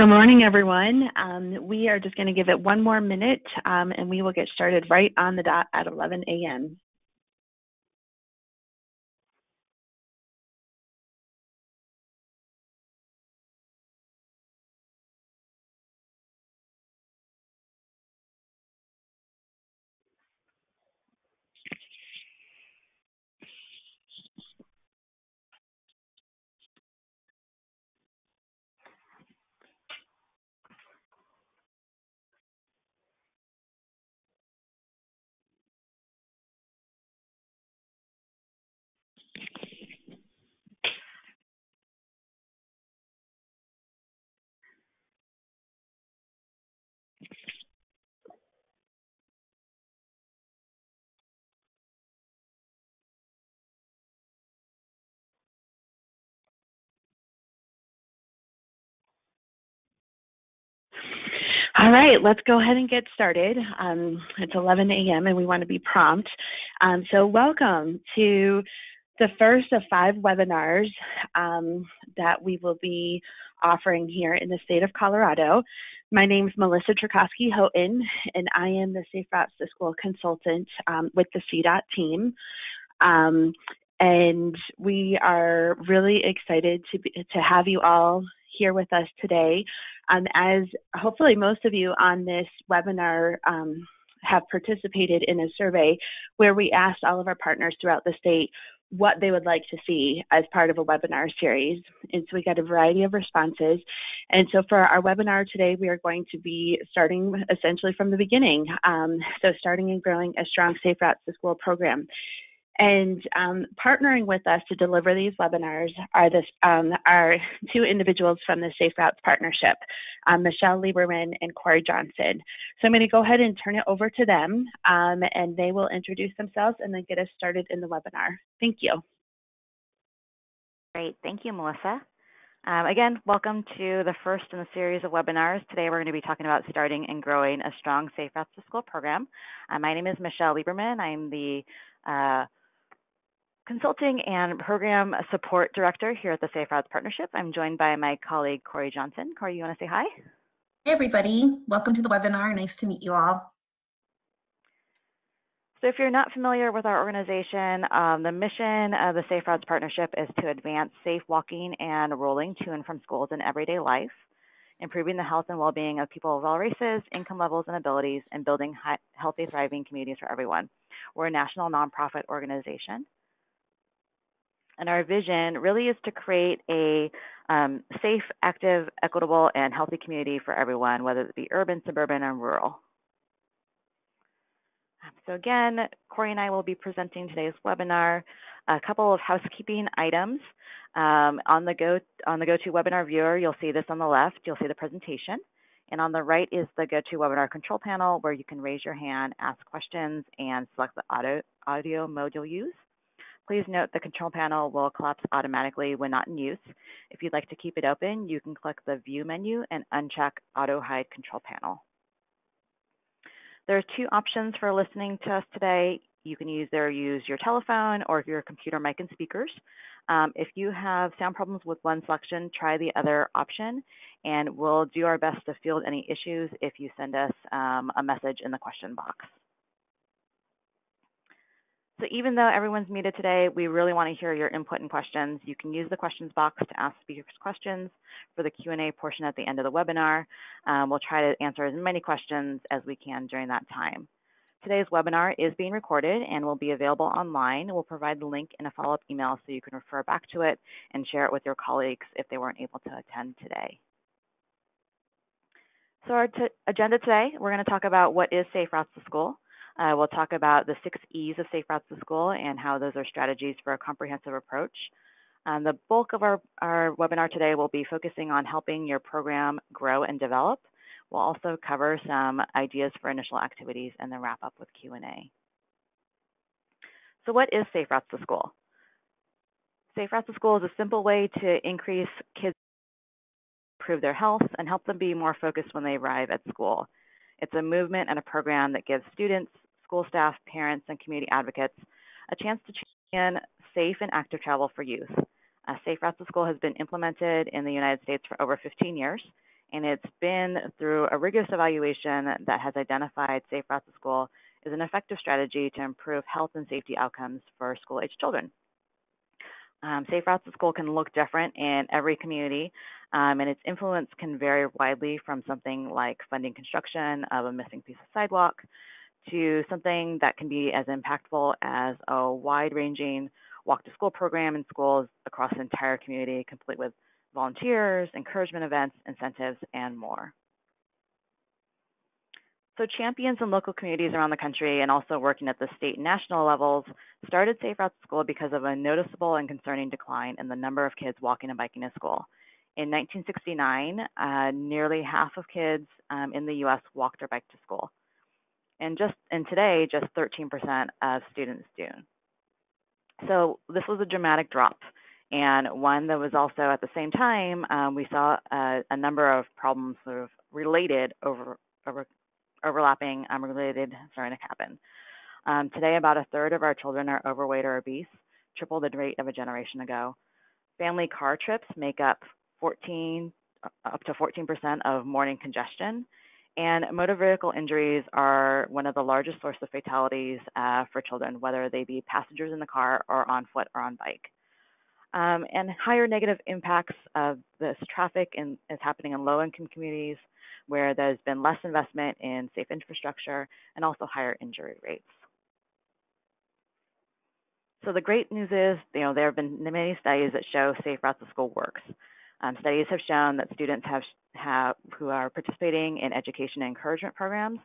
Good morning, everyone. Um, we are just going to give it one more minute um, and we will get started right on the dot at 11 a.m. All right, let's go ahead and get started. Um, it's 11 a.m. and we want to be prompt. Um, so welcome to the first of five webinars um, that we will be offering here in the state of Colorado. My name is Melissa Trukowski Houghton, and I am the Safe Routes to School consultant um, with the CDOT team. Um, and we are really excited to, be, to have you all here with us today. Um, as hopefully most of you on this webinar um, have participated in a survey where we asked all of our partners throughout the state what they would like to see as part of a webinar series. And so we got a variety of responses. And so for our webinar today, we are going to be starting essentially from the beginning. Um, so starting and growing a strong Safe Routes to School program. And um, partnering with us to deliver these webinars are, this, um, are two individuals from the Safe Routes Partnership, um, Michelle Lieberman and Corey Johnson. So I'm going to go ahead and turn it over to them, um, and they will introduce themselves and then get us started in the webinar. Thank you. Great. Thank you, Melissa. Um, again, welcome to the first in the series of webinars. Today we're going to be talking about starting and growing a strong Safe Routes to School program. Uh, my name is Michelle Lieberman. I'm the uh, Consulting and Program Support Director here at the Safe Routes Partnership. I'm joined by my colleague, Corey Johnson. Corey, you want to say hi? Hey, everybody. Welcome to the webinar. Nice to meet you all. So if you're not familiar with our organization, um, the mission of the Safe Routes Partnership is to advance safe walking and rolling to and from schools in everyday life, improving the health and well-being of people of all races, income levels, and abilities, and building healthy, thriving communities for everyone. We're a national nonprofit organization. And our vision really is to create a um, safe, active, equitable, and healthy community for everyone, whether it be urban, suburban, or rural. So again, Corey and I will be presenting today's webinar. A couple of housekeeping items. Um, on the Go on the GoToWebinar viewer, you'll see this on the left. You'll see the presentation. And on the right is the GoToWebinar control panel where you can raise your hand, ask questions, and select the audio mode you'll use. Please note the control panel will collapse automatically when not in use. If you'd like to keep it open, you can click the View menu and uncheck Auto Hide Control Panel. There are two options for listening to us today. You can either use your telephone or your computer mic and speakers. Um, if you have sound problems with one selection, try the other option, and we'll do our best to field any issues if you send us um, a message in the question box. So even though everyone's muted today, we really want to hear your input and questions. You can use the questions box to ask speakers questions for the Q&A portion at the end of the webinar. Um, we'll try to answer as many questions as we can during that time. Today's webinar is being recorded and will be available online. We'll provide the link in a follow-up email so you can refer back to it and share it with your colleagues if they weren't able to attend today. So our agenda today, we're going to talk about what is Safe Routes to School. Uh, we'll talk about the six E's of Safe Routes to School and how those are strategies for a comprehensive approach. Um, the bulk of our, our webinar today will be focusing on helping your program grow and develop. We'll also cover some ideas for initial activities and then wrap up with Q&A. So what is Safe Routes to School? Safe Routes to School is a simple way to increase kids' improve their health and help them be more focused when they arrive at school. It's a movement and a program that gives students, school staff, parents, and community advocates a chance to champion safe and active travel for youth. Safe Routes to School has been implemented in the United States for over 15 years, And it's been through a rigorous evaluation that has identified Safe Routes to School as an effective strategy to improve health and safety outcomes for school-age children. Um, Safe Routes to School can look different in every community, um, and its influence can vary widely from something like funding construction of a missing piece of sidewalk to something that can be as impactful as a wide-ranging walk to school program in schools across the entire community, complete with volunteers, encouragement events, incentives, and more. So champions in local communities around the country and also working at the state and national levels started Safe Routes to School because of a noticeable and concerning decline in the number of kids walking and biking to school. In 1969, uh, nearly half of kids um, in the U.S. walked or biked to school, and just and today, just 13% of students do. So this was a dramatic drop, and one that was also at the same time um, we saw a, a, number of problems sort of related over, over overlapping um, related starting to happen. Um, today, about a third of our children are overweight or obese, triple the rate of a generation ago. Family car trips make up 14 uh, up to 14% of morning congestion, and motor vehicle injuries are one of the largest sources of fatalities uh, for children, whether they be passengers in the car or on foot or on bike. Um, and higher negative impacts of this traffic in, is happening in low-income communities where there's been less investment in safe infrastructure and also higher injury rates. So the great news is, you know, there have been many studies that show Safe Routes to School works. Um, studies have shown that students have, have who are participating in education and encouragement programs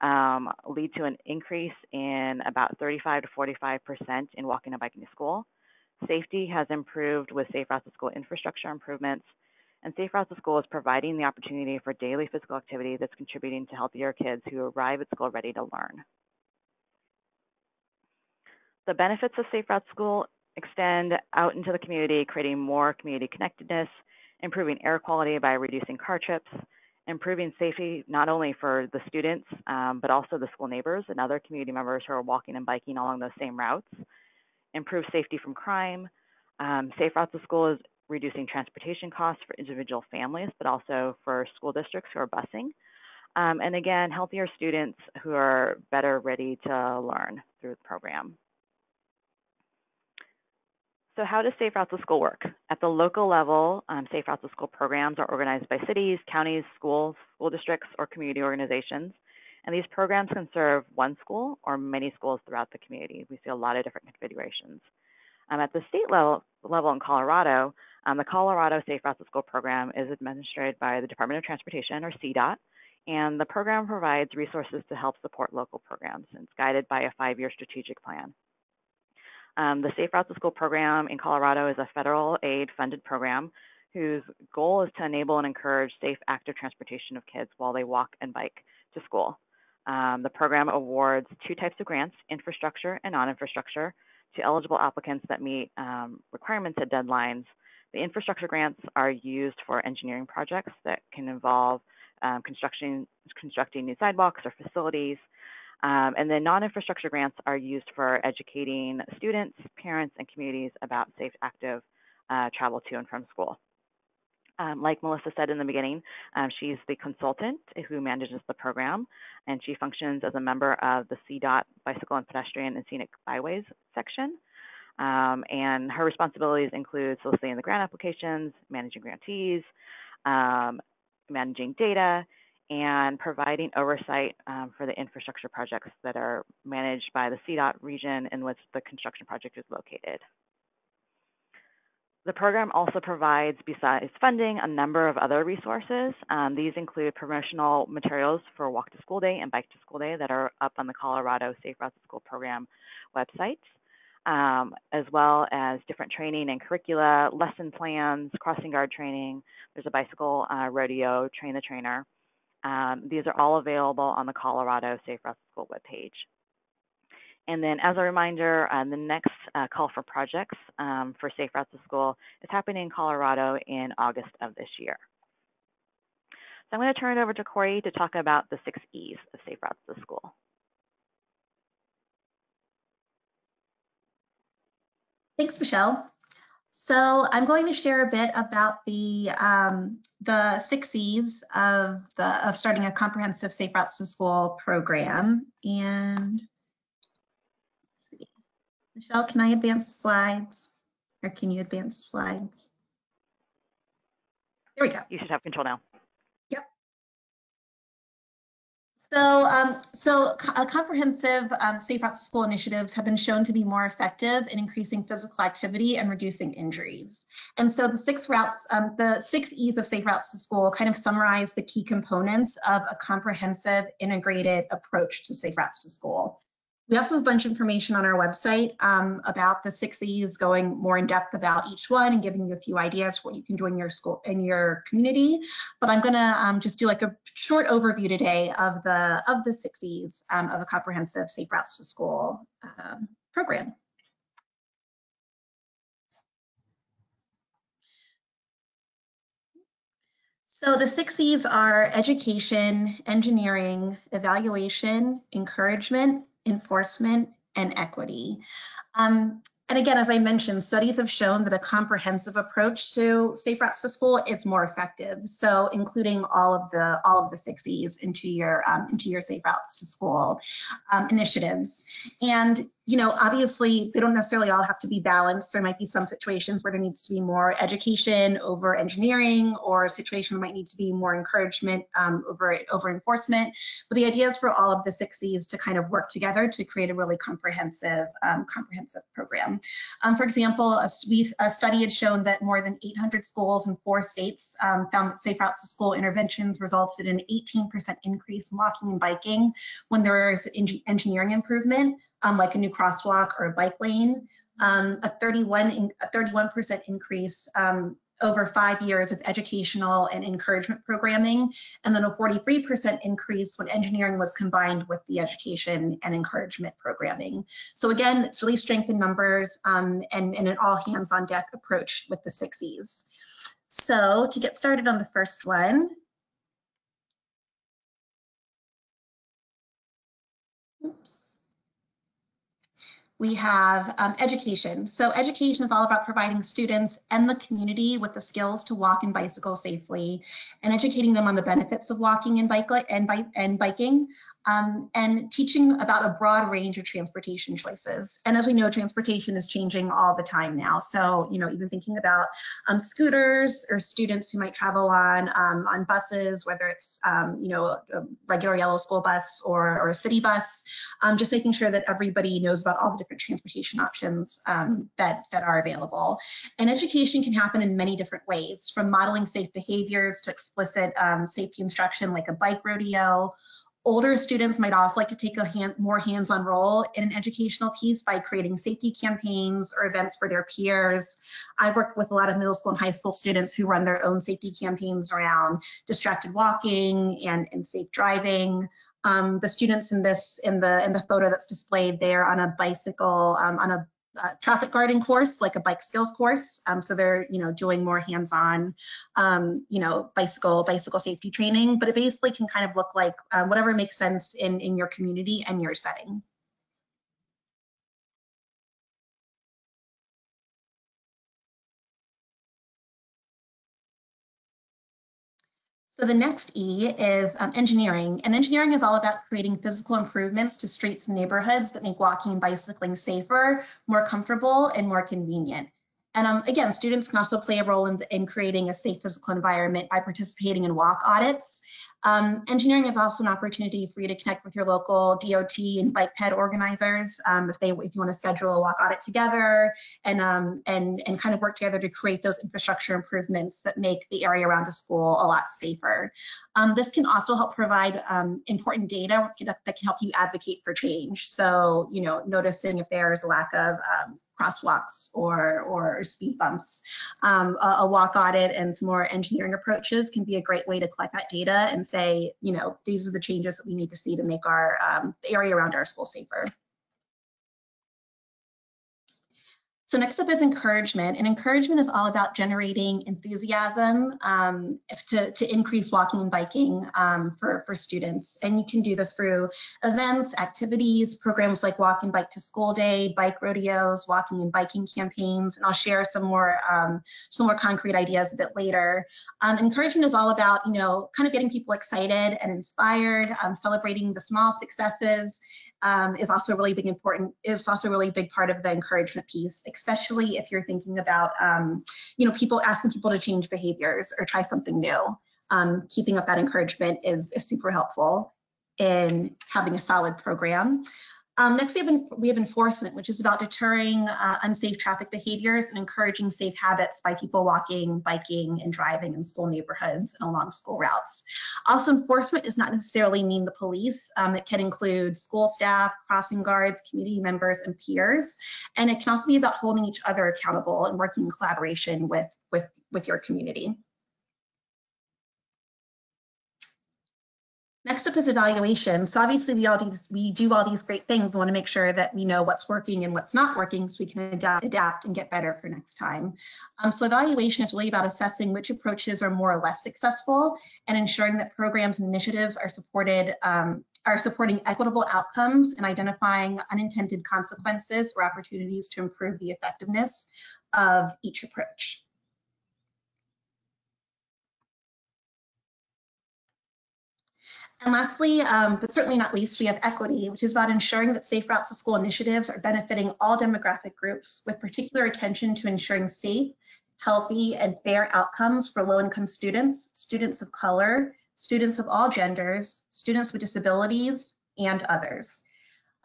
um, lead to an increase in about 35 to 45 percent in walking and biking to school. Safety has improved with Safe Routes to School infrastructure improvements, and Safe Routes to School is providing the opportunity for daily physical activity that's contributing to healthier kids who arrive at school ready to learn. The benefits of Safe Routes to School extend out into the community, creating more community connectedness, improving air quality by reducing car trips, improving safety not only for the students, um, but also the school neighbors and other community members who are walking and biking along those same routes, improve safety from crime. Um, Safe Routes to School is reducing transportation costs for individual families, but also for school districts who are busing. Um, and again, healthier students who are better ready to learn through the program. So how does Safe Routes to School work? At the local level, um, Safe Routes to School programs are organized by cities, counties, schools, school districts, or community organizations. And these programs can serve one school or many schools throughout the community. We see a lot of different configurations. Um, at the state level, level in Colorado, um, the Colorado Safe Routes to School program is administered by the Department of Transportation, or CDOT, and the program provides resources to help support local programs. And it's guided by a five-year strategic plan. Um, the Safe Routes to School program in Colorado is a federal aid funded program whose goal is to enable and encourage safe, active transportation of kids while they walk and bike to school. Um, the program awards two types of grants, infrastructure and non-infrastructure, to eligible applicants that meet um, requirements and deadlines. The infrastructure grants are used for engineering projects that can involve um, construction, constructing new sidewalks or facilities. Um, and then non-infrastructure grants are used for educating students, parents, and communities about safe, active uh, travel to and from school. Um, like Melissa said in the beginning, um, she's the consultant who manages the program, and she functions as a member of the CDOT Bicycle and Pedestrian and Scenic Byways section. Um, and her responsibilities include soliciting the grant applications, managing grantees, um, managing data, and providing oversight um, for the infrastructure projects that are managed by the CDOT region in which the construction project is located. The program also provides, besides funding, a number of other resources. Um, these include promotional materials for Walk to School Day and Bike to School Day that are up on the Colorado Safe Routes to School program website, um, as well as different training and curricula, lesson plans, crossing guard training. There's a bicycle uh, rodeo, train the trainer. Um, these are all available on the Colorado Safe Routes to School webpage. And then as a reminder, uh, the next uh, call for projects um, for Safe Routes to School is happening in Colorado in August of this year. So I'm going to turn it over to Corey to talk about the six E's of Safe Routes to School. Thanks, Michelle. So I'm going to share a bit about the um, the six of the of starting a comprehensive Safe Routes to School program. And Michelle, can I advance the slides, or can you advance the slides? There we go. You should have control now. So, um, so co- comprehensive um, safe routes to school initiatives have been shown to be more effective in increasing physical activity and reducing injuries. And so the six routes, um, the six E's of safe routes to school kind of summarize the key components of a comprehensive integrated approach to safe routes to school. We also have a bunch of information on our website um, about the six E's, going more in depth about each one and giving you a few ideas for what you can do in your school, in your community. But I'm gonna um, just do like a short overview today of the of the six E's um, of a comprehensive safe routes to school um, program. So the six E's are education, engineering, evaluation, encouragement, enforcement, and equity. Um, and again, as I mentioned, studies have shown that a comprehensive approach to safe routes to school is more effective. So including all of the all of the six E's into your um, into your safe routes to school um, initiatives. And you know, obviously they don't necessarily all have to be balanced. There might be some situations where there needs to be more education over engineering or a situation where might need to be more encouragement um, over, over enforcement. But the idea is for all of the six E's to kind of work together to create a really comprehensive, um, comprehensive program. Um, for example, a, a, study had shown that more than 800 schools in four states um, found that safe routes to school interventions resulted in an 18% increase in walking and biking when there was engineering improvement um, like a new crosswalk or a bike lane, um, a 31 a 31% increase um, over five years of educational and encouragement programming, and then a 43% increase when engineering was combined with the education and encouragement programming. So again, it's really strength in numbers um, and, and an all hands on deck approach with the six E's. So to get started on the first one, oops we have um, education. So education is all about providing students and the community with the skills to walk and bicycle safely and educating them on the benefits of walking and, bike and, bike and biking um, and teaching about a broad range of transportation choices. And as we know, transportation is changing all the time now. So, you know, even thinking about um, scooters or students who might travel on um, on buses, whether it's, um, you know, a regular yellow school bus or, or a city bus, um, just making sure that everybody knows about all the different transportation options um, that, that are available. And education can happen in many different ways, from modeling safe behaviors to explicit safety instruction like a bike rodeo, Older students might also like to take a hand, more hands-on role in an educational piece by creating safety campaigns or events for their peers. I've worked with a lot of middle school and high school students who run their own safety campaigns around distracted walking and, and safe driving. Um, the students in this in the in the photo that's displayed there on a bicycle um, on a traffic garden course, like a bike skills course. Um, so they're, you know, doing more hands-on, um, you know, bicycle bicycle safety training. But it basically can kind of look like uh, whatever makes sense in in your community and your setting. So the next E is um, engineering. And engineering is all about creating physical improvements to streets and neighborhoods that make walking and bicycling safer, more comfortable, and more convenient. And um, again, students can also play a role in, in creating a safe physical environment by participating in walk audits um, engineering is also an opportunity for you to connect with your local DOT and bike ped organizers um, if they if you want to schedule a walk audit together and um, and and kind of work together to create those infrastructure improvements that make the area around the school a lot safer. Um, this can also help provide um, important data that, can help you advocate for change. So you know noticing if there's a lack of um, crosswalks or, or speed bumps. Um, a, a, walk audit and some more engineering approaches can be a great way to collect that data and say, you know, these are the changes that we need to see to make our um, area around our school safer. So next up is encouragement, and encouragement is all about generating enthusiasm um, to, to increase walking and biking um, for, for students. And you can do this through events, activities, programs like Walk and Bike to School Day, bike rodeos, walking and biking campaigns, and I'll share some more, um, some more concrete ideas a bit later. Um, encouragement is all about, you know, kind of getting people excited and inspired, um, celebrating the small successes, um, is also really big important is also a really big part of the encouragement piece especially if you're thinking about um, you know people asking people to change behaviors or try something new. Um, keeping up that encouragement is, is super helpful in having a solid program um, next, we have, we have, enforcement, which is about deterring uh, unsafe traffic behaviors and encouraging safe habits by people walking, biking, and driving in school neighborhoods and along school routes. Also, enforcement does not necessarily mean the police. Um, it can include school staff, crossing guards, community members, and peers. And it can also be about holding each other accountable and working in collaboration with, with, with your community. Next up is evaluation. So obviously we all do, we do all these great things. We want to make sure that we know what's working and what's not working so we can adapt, adapt and get better for next time. Um, so evaluation is really about assessing which approaches are more or less successful and ensuring that programs and initiatives are supported um, are supporting equitable outcomes and identifying unintended consequences or opportunities to improve the effectiveness of each approach. And lastly, um, but certainly not least, we have equity, which is about ensuring that Safe Routes to School initiatives are benefiting all demographic groups with particular attention to ensuring safe, healthy, and fair outcomes for low-income students, students of color, students of all genders, students with disabilities, and others.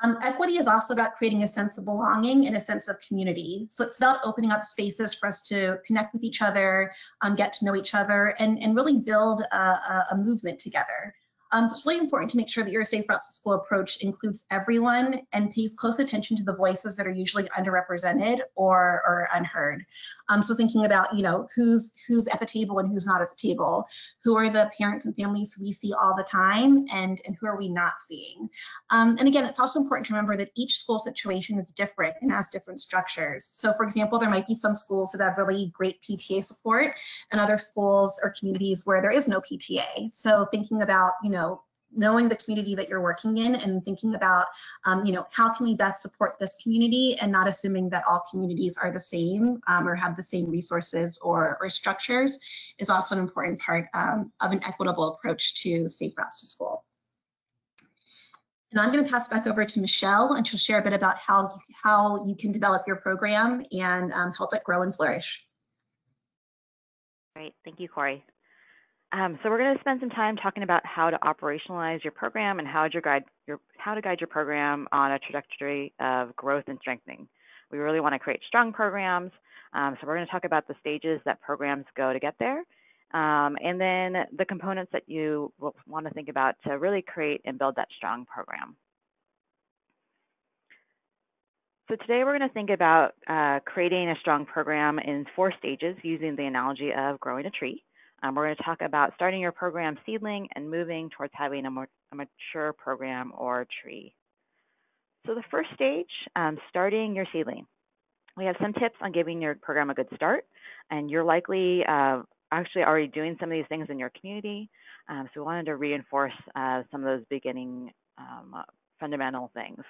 Um, equity is also about creating a sense of belonging and a sense of community. So it's about opening up spaces for us to connect with each other, um, get to know each other, and, and really build a, a movement together. Um, so it's really important to make sure that your Safe Routes to School approach includes everyone and pays close attention to the voices that are usually underrepresented or, or unheard. Um, so thinking about, you know, who's who's at the table and who's not at the table, who are the parents and families we see all the time and, and who are we not seeing. Um, and again, it's also important to remember that each school situation is different and has different structures. So for example, there might be some schools that have really great PTA support and other schools or communities where there is no PTA. So thinking about, you know, knowing the community that you're working in and thinking about, um, you know, how can we best support this community and not assuming that all communities are the same um, or have the same resources or, or, structures is also an important part um, of an equitable approach to safe routes to school. And I'm going to pass back over to Michelle and she'll share a bit about how, how you can develop your program and um, help it grow and flourish. Great, thank you, Corey. Um, so we're going to spend some time talking about how to operationalize your program and how to guide your how to guide your program on a trajectory of growth and strengthening. We really want to create strong programs, um, so we're going to talk about the stages that programs go to get there, um, and then the components that you will want to think about to really create and build that strong program. So today we're going to think about uh, creating a strong program in four stages using the analogy of growing a tree. Um, we're going to talk about starting your program seedling and moving towards having a, more, a mature program or tree. So the first stage, um, starting your seedling. We have some tips on giving your program a good start, and you're likely uh, actually already doing some of these things in your community. Um, so we wanted to reinforce uh, some of those beginning um, fundamental things.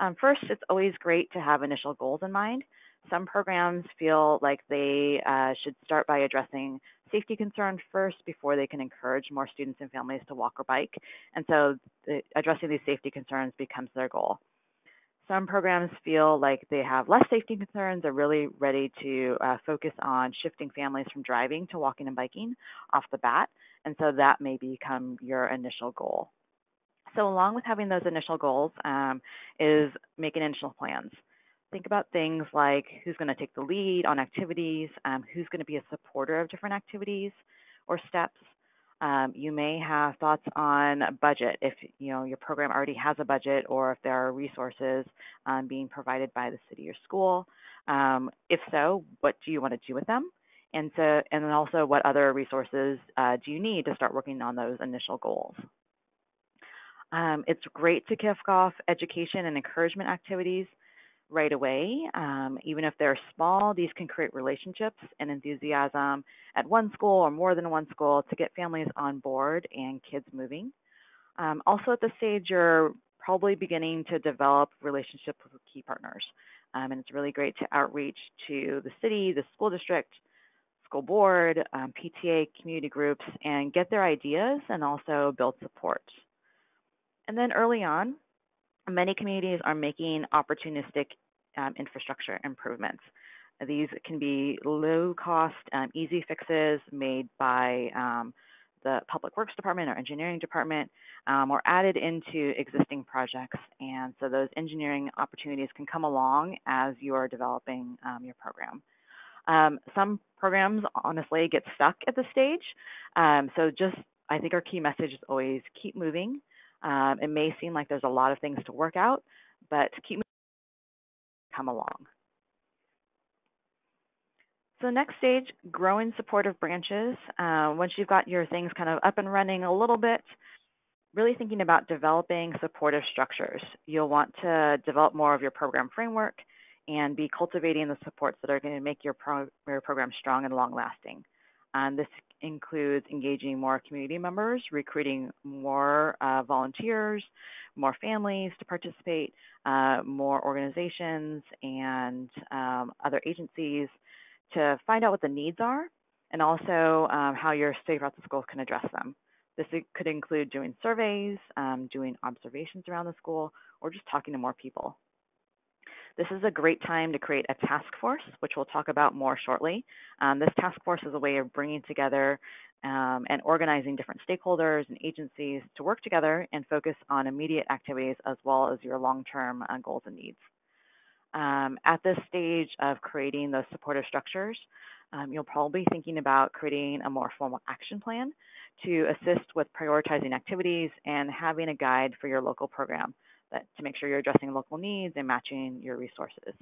Um, first, it's always great to have initial goals in mind. Some programs feel like they uh, should start by addressing safety concerns first before they can encourage more students and families to walk or bike. And so the, addressing these safety concerns becomes their goal. Some programs feel like they have less safety concerns, are really ready to uh, focus on shifting families from driving to walking and biking off the bat. And so that may become your initial goal. So, along with having those initial goals, um, is making initial plans think about things like who's going to take the lead on activities, um, who's going to be a supporter of different activities or steps. Um, you may have thoughts on budget if you know your program already has a budget or if there are resources um, being provided by the city or school. Um, if so, what do you want to do with them? And so, and then also, what other resources uh, do you need to start working on those initial goals? Um, it's great to kick off education and encouragement activities right away. Um, even if they're small, these can create relationships and enthusiasm at one school or more than one school to get families on board and kids moving. Um, also, at this stage, you're probably beginning to develop relationships with key partners. Um, and it's really great to outreach to the city, the school district, school board, um, PTA, community groups, and get their ideas and also build support. And then early on, many communities are making opportunistic um, infrastructure improvements. These can be low cost, um, easy fixes made by um, the Public Works Department or Engineering Department um, or added into existing projects. And so those engineering opportunities can come along as you are developing um, your program. Um, some programs honestly get stuck at this stage. so just, I think our key message is always keep moving. Um, it may seem like there's a lot of things to work out, but keep come along. So next stage, growing supportive branches. Uh, once you've got your things kind of up and running a little bit, really thinking about developing supportive structures. You'll want to develop more of your program framework and be cultivating the supports that are going to make your, pro your program strong and long lasting. Um, this includes engaging more community members, recruiting more uh, volunteers, more families to participate, uh, more organizations and um, other agencies to find out what the needs are and also um, how your Safe Routes to School can address them. This could include doing surveys, um, doing observations around the school, or just talking to more people. This is a great time to create a task force, which we'll talk about more shortly. Um, this task force is a way of bringing together um, and organizing different stakeholders and agencies to work together and focus on immediate activities as well as your long-term uh, goals and needs. Um, at this stage of creating those supportive structures, um, you'll probably be thinking about creating a more formal action plan to assist with prioritizing activities and having a guide for your local program that, to make sure you're addressing local needs and matching your resources.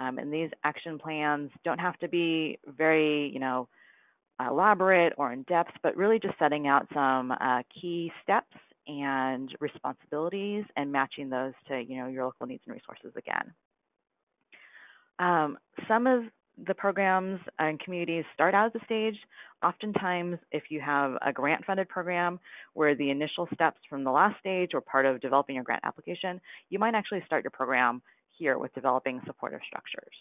Um, and these action plans don't have to be very, you know, elaborate or in depth, but really just setting out some uh, key steps and responsibilities and matching those to, you know, your local needs and resources again. Um, some of the programs and communities start out at the stage. Oftentimes, if you have a grant funded program where the initial steps from the last stage or part of developing your grant application, you might actually start your program here with developing supportive structures.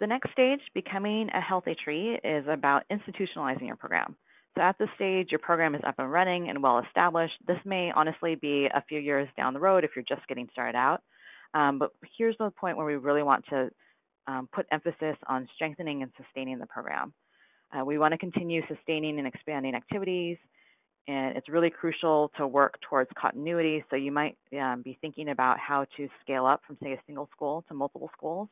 The next stage, becoming a healthy tree, is about institutionalizing your program. So at this stage, your program is up and running and well established. This may honestly be a few years down the road if you're just getting started out. Um, but here's the point where we really want to um, put emphasis on strengthening and sustaining the program. Uh, we want to continue sustaining and expanding activities, and it's really crucial to work towards continuity. So you might um, be thinking about how to scale up from, say, a single school to multiple schools,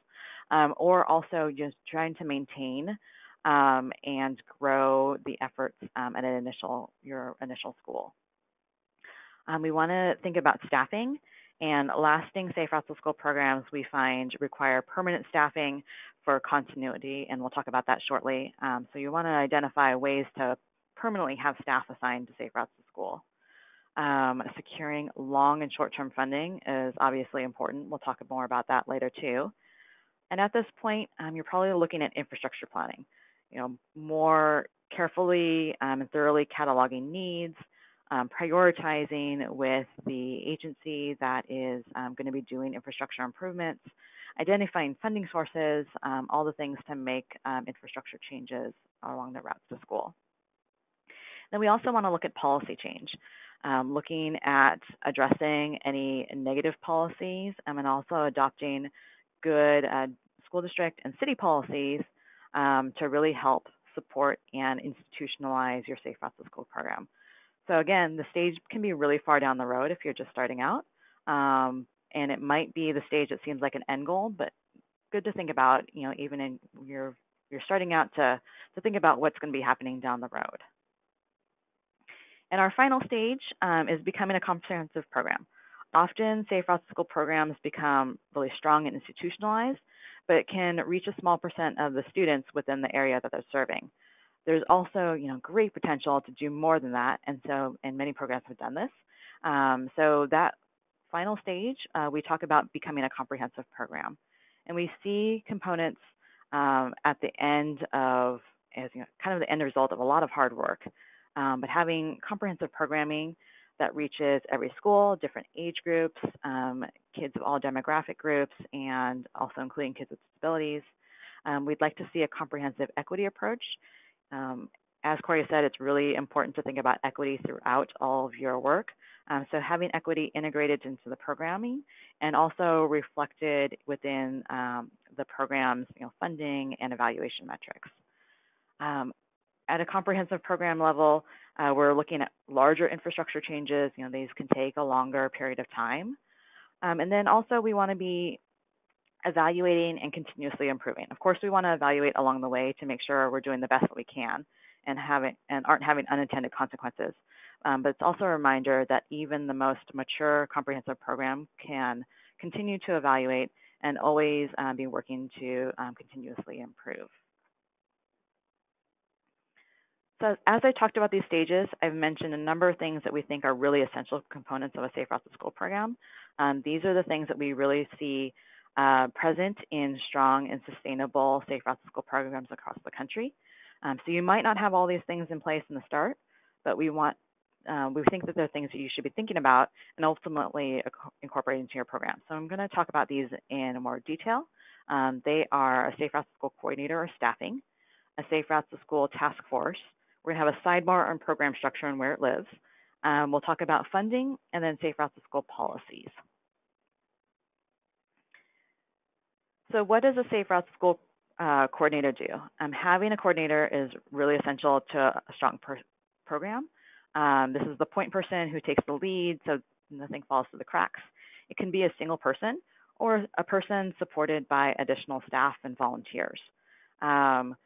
um, or also just trying to maintain um, and grow the efforts um, at an initial your initial school. we want to think about staffing and lasting Safe Routes to School programs we find require permanent staffing for continuity, and we'll talk about that shortly. Um, so you want to identify ways to permanently have staff assigned to Safe Routes to School. Um, securing long and short-term funding is obviously important. We'll talk more about that later too. And at this point, um, you're probably looking at infrastructure planning. You know, more carefully um, and thoroughly cataloging needs, um, prioritizing with the agency that is um, going to be doing infrastructure improvements, identifying funding sources, um, all the things to make um, infrastructure changes along the routes to school. Then we also want to look at policy change, um, looking at addressing any negative policies um, and also adopting good uh, school district and city policies to really help support and institutionalize your Safe Routes to School program. So again, the stage can be really far down the road if you're just starting out. Um, and it might be the stage that seems like an end goal, but good to think about, you know, even in you're you're starting out to to think about what's going to be happening down the road. And our final stage um, is becoming a comprehensive program. Often, Safe Routes to School programs become really strong and institutionalized, but it can reach a small percent of the students within the area that they're serving. There's also, you know, great potential to do more than that, and so, and many programs have done this. Um, so that final stage, uh, we talk about becoming a comprehensive program. And we see components um, at the end of, as you know, kind of the end result of a lot of hard work. Um, but having comprehensive programming that reaches every school, different age groups, um, kids of all demographic groups, and also including kids with disabilities. Um, we'd like to see a comprehensive equity approach. Um, as Corey said, it's really important to think about equity throughout all of your work. Um, so having equity integrated into the programming and also reflected within um, the program's you know, funding and evaluation metrics. Um, at a comprehensive program level, uh, we're looking at larger infrastructure changes. You know, these can take a longer period of time. Um, and then also we want to be evaluating and continuously improving. Of course, we want to evaluate along the way to make sure we're doing the best that we can and having and aren't having unintended consequences. Um, but it's also a reminder that even the most mature comprehensive program can continue to evaluate and always um, be working to um, continuously improve. So as I talked about these stages, I've mentioned a number of things that we think are really essential components of a Safe Routes to School program. Um, these are the things that we really see uh, present in strong and sustainable Safe Routes to School programs across the country. Um, so you might not have all these things in place in the start, but we want uh, we think that they're things that you should be thinking about and ultimately incorporate into your program. So I'm going to talk about these in more detail. Um, they are a Safe Routes to School coordinator or staffing, a Safe Routes to School task force. We're going to have a sidebar on program structure and where it lives. Um, we'll talk about funding and then Safe Routes to School policies. So what does a Safe Routes School uh, coordinator do? Um, having a coordinator is really essential to a strong program. Um, this is the point person who takes the lead so nothing falls through the cracks. It can be a single person or a person supported by additional staff and volunteers. Um,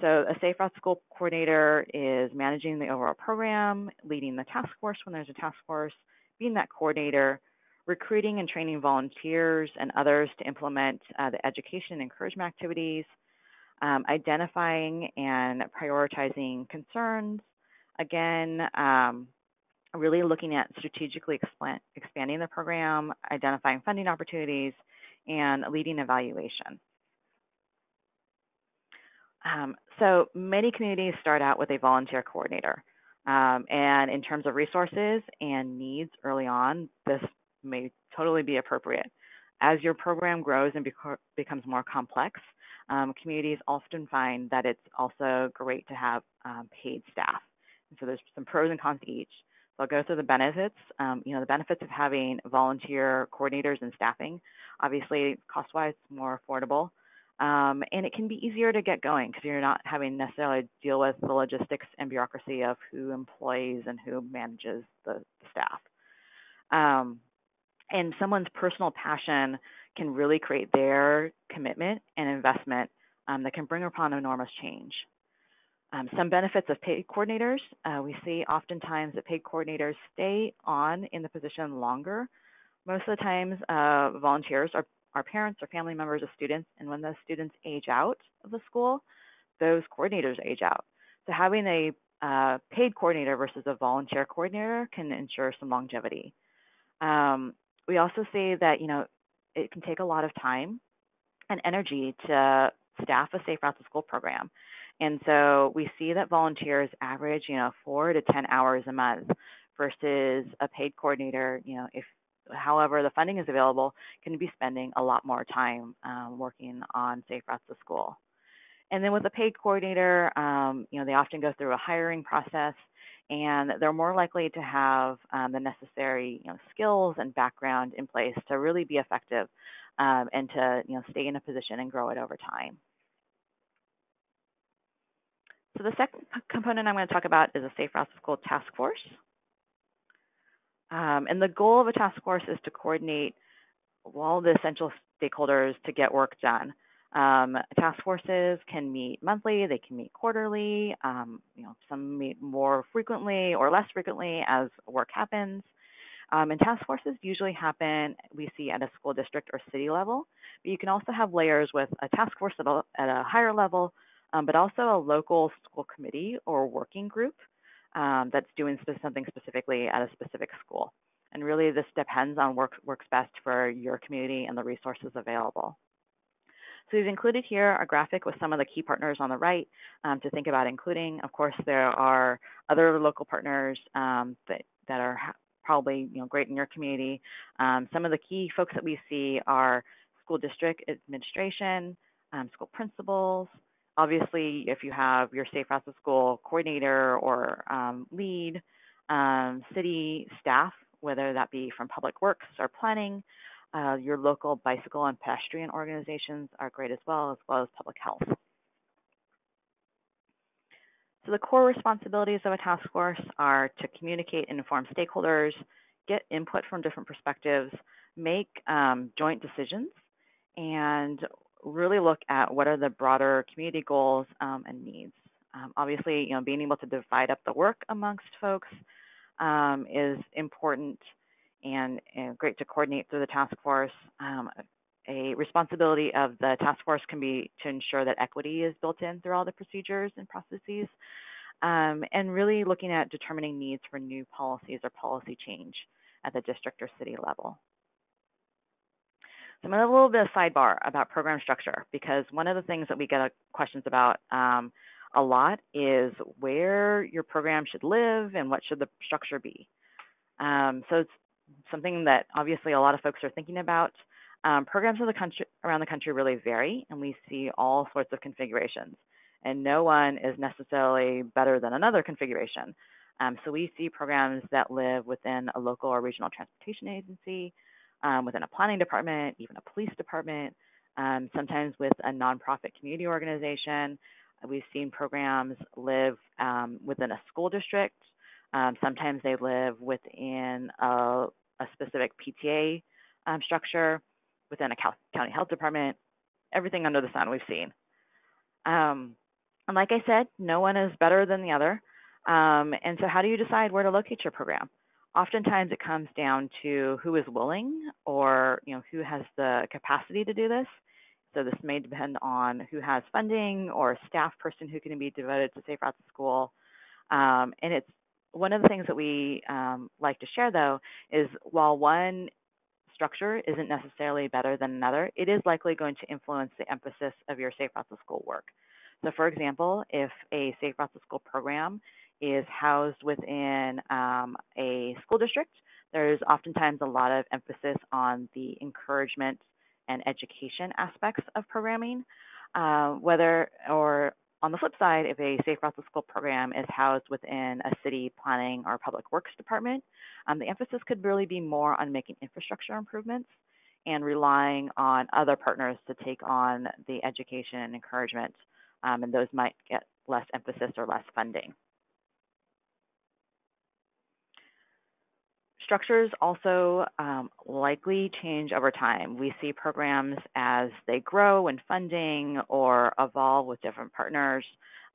so a Safe Routes School coordinator is managing the overall program, leading the task force when there's a task force, being that coordinator, recruiting and training volunteers and others to implement uh, the education and encouragement activities, um, identifying and prioritizing concerns, again, um, really looking at strategically expanding the program, identifying funding opportunities, and leading evaluation. Um, so many communities start out with a volunteer coordinator. Um, and in terms of resources and needs early on, this may totally be appropriate. As your program grows and becomes more complex, um, communities often find that it's also great to have um, paid staff. And so there's some pros and cons to each. So I'll go through the benefits. Um, you know, the benefits of having volunteer coordinators and staffing. Obviously, cost-wise, it's more affordable. Um, and it can be easier to get going because you're not having necessarily deal with the logistics and bureaucracy of who employs and who manages the, the staff. Um, and someone's personal passion can really create their commitment and investment um, that can bring upon enormous change. Um, some benefits of paid coordinators. Uh, we see oftentimes that paid coordinators stay on in the position longer. Most of the times, uh, volunteers are, are parents or family members of students, and when those students age out of the school, those coordinators age out. So having a uh, paid coordinator versus a volunteer coordinator can ensure some longevity. Um, we also see that you know it can take a lot of time and energy to staff a safe routes to school program. And so we see that volunteers average, you know, four to 10 hours a month versus a paid coordinator, you know, if however the funding is available, can be spending a lot more time um, working on safe routes to school. And then with a paid coordinator, um, you know, they often go through a hiring process and they're more likely to have um, the necessary you know, skills and background in place to really be effective um, and to you know, stay in a position and grow it over time. So the second component I'm going to talk about is a Safe Routes to School Task Force. Um, and the goal of a task force is to coordinate all the essential stakeholders to get work done. Um, task forces can meet monthly, they can meet quarterly, um, you know, some meet more frequently or less frequently as work happens. Um, and task forces usually happen, we see at a school district or city level, but you can also have layers with a task force at a, at a higher level um, but also a local school committee or working group um, that's doing something specifically at a specific school. And really this depends on what works best for your community and the resources available. So we've included here a graphic with some of the key partners on the right um, to think about including. Of course, there are other local partners um, that, that are probably you know, great in your community. Um, some of the key folks that we see are school district administration, um, school principals. Obviously, if you have your Safe Routes to School coordinator or um, lead, um, city staff, whether that be from public works or planning, uh, your local bicycle and pedestrian organizations are great as well, as well as public health. So the core responsibilities of a task force are to communicate and inform stakeholders, get input from different perspectives, make um, joint decisions, and really look at what are the broader community goals um, and needs. Um, obviously, you know, being able to divide up the work amongst folks um, is important and, and, great to coordinate through the task force. Um, a responsibility of the task force can be to ensure that equity is built in through all the procedures and processes, um, and really looking at determining needs for new policies or policy change at the district or city level. So I'm going to have a little bit of sidebar about program structure because one of the things that we get questions about um, a lot is where your program should live and what should the structure be. Um, so it's something that obviously a lot of folks are thinking about. Um, programs the country, around the country really vary, and we see all sorts of configurations. And no one is necessarily better than another configuration. Um, so we see programs that live within a local or regional transportation agency, um, within a planning department, even a police department, um, sometimes with a nonprofit community organization. We've seen programs live um, within a school district. Um, sometimes they live within a, a specific PTA um, structure, within a county health department, everything under the sun we've seen. Um, and like I said, no one is better than the other. Um, and so, how do you decide where to locate your program? Oftentimes, it comes down to who is willing, or you know, who has the capacity to do this. So this may depend on who has funding or a staff person who can be devoted to Safe Routes to School. Um, and it's one of the things that we um, like to share, though, is while one structure isn't necessarily better than another, it is likely going to influence the emphasis of your Safe Routes to School work. So, for example, if a Safe Routes to School program is housed within um, a school district, there's oftentimes a lot of emphasis on the encouragement and education aspects of programming. Uh, whether or on the flip side, if a Safe Routes to School program is housed within a city planning or public works department, um, the emphasis could really be more on making infrastructure improvements and relying on other partners to take on the education and encouragement, um, and those might get less emphasis or less funding. Structures also um, likely change over time. We see programs as they grow in funding or evolve with different partners.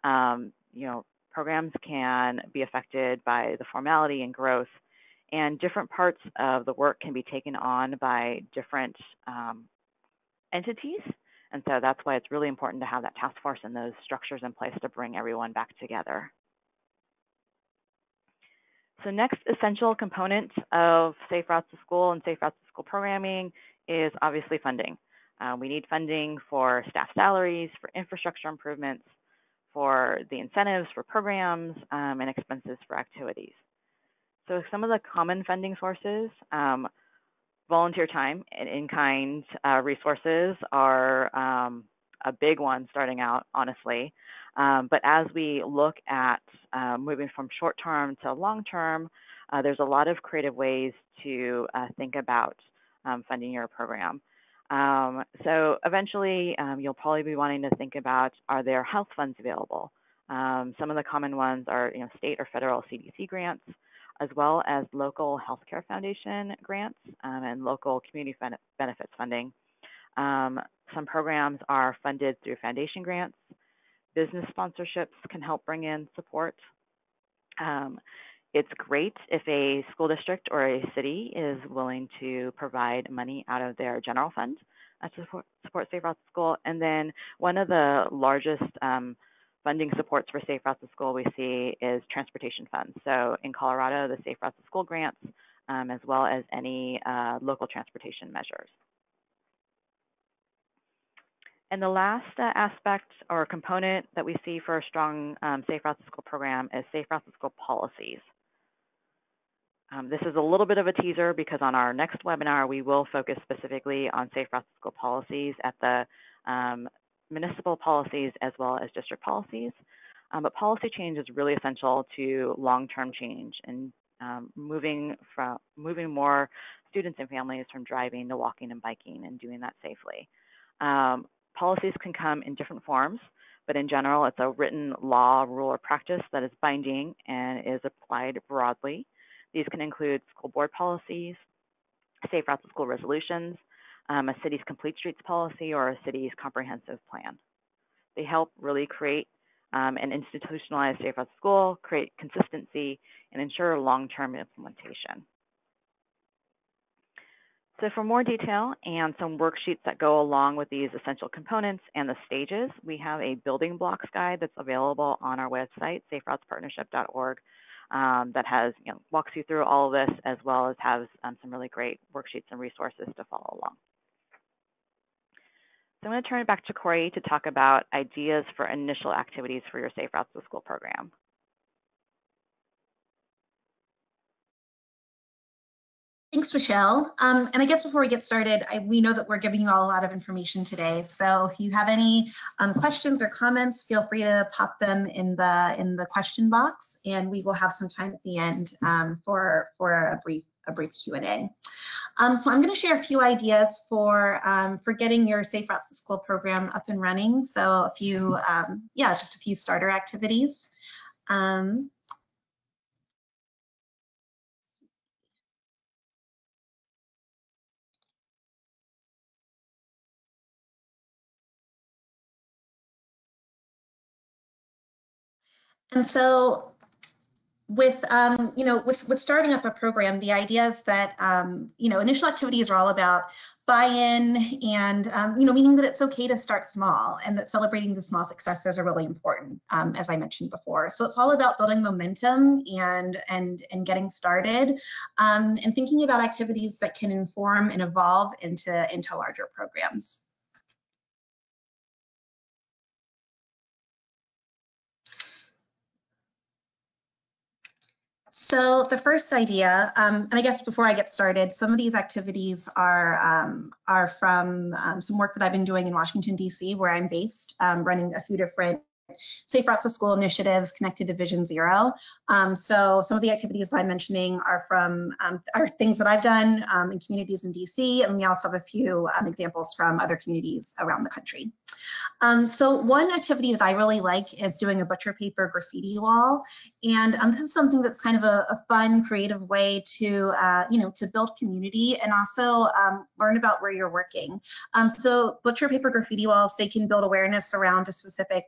Um, you know, programs can be affected by the formality and growth, and different parts of the work can be taken on by different um, entities. And so that's why it's really important to have that task force and those structures in place to bring everyone back together. So next essential component of Safe Routes to School and Safe Routes to School programming is obviously funding. Uh, we need funding for staff salaries, for infrastructure improvements, for the incentives for programs, um, and expenses for activities. So some of the common funding sources, um, volunteer time and in-kind uh, resources are um, a big one starting out, honestly. Um, but as we look at uh, moving from short term to long term, uh, there's a lot of creative ways to uh, think about um, funding your program. Um, so eventually, um, you'll probably be wanting to think about are there health funds available? Um, some of the common ones are you know, state or federal CDC grants, as well as local healthcare foundation grants and local community benefits funding. Some programs are funded through foundation grants. Business sponsorships can help bring in support. Um, it's great if a school district or a city is willing to provide money out of their general fund to support, support Safe Routes to School. And then one of the largest um, funding supports for Safe Routes to School we see is transportation funds. So in Colorado, the Safe Routes to School grants um, as well as any uh, local transportation measures. And the last uh, aspect or component that we see for a strong um, Safe Routes to School program is Safe Routes to School policies. Um, this is a little bit of a teaser because on our next webinar, we will focus specifically on Safe Routes to School policies at the um, municipal policies as well as district policies. Um, but policy change is really essential to long-term change and um, moving from moving more students and families from driving to walking and biking and doing that safely. Um, policies can come in different forms, but in general, it's a written law, rule, or practice that is binding and is applied broadly. These can include school board policies, safe routes to school resolutions, um, a city's complete streets policy, or a city's comprehensive plan. They help really create um, and institutionalize safe routes to school, create consistency, and ensure long-term implementation. So for more detail and some worksheets that go along with these essential components and the stages, we have a building blocks guide that's available on our website, saferoutespartnership.org, um, that has you know, walks you through all of this as well as has um, some really great worksheets and resources to follow along. So I'm going to turn it back to Corey to talk about ideas for initial activities for your Safe Routes to School program. Thanks, Michelle. Um, and I guess before we get started, I, we know that we're giving you all a lot of information today. So if you have any um, questions or comments, feel free to pop them in the in the question box, and we will have some time at the end um, for for a brief a brief Q&A. Um, so I'm going to share a few ideas for um, for getting your Safe Routes to School program up and running. So a few, um, yeah, just a few starter activities. Um, And so with um, you know with with starting up a program the idea is that um, you know initial activities are all about buy-in and um, you know meaning that it's okay to start small and that celebrating the small successes are really important um, as i mentioned before. So it's all about building momentum and and and getting started um, and thinking about activities that can inform and evolve into into larger programs So the first idea, um, and I guess before I get started, some of these activities are um, are from um, some work that I've been doing in Washington D.C., where I'm based, um, running a few different Safe Routes to School initiatives connected to Vision Zero. Um, so some of the activities I'm mentioning are from um, are things that I've done um, in communities in DC, and we also have a few um, examples from other communities around the country. Um, so one activity that I really like is doing a butcher paper graffiti wall, and um, this is something that's kind of a, a fun, creative way to uh, you know to build community and also learn about where you're working. so butcher paper graffiti walls they can build awareness around a specific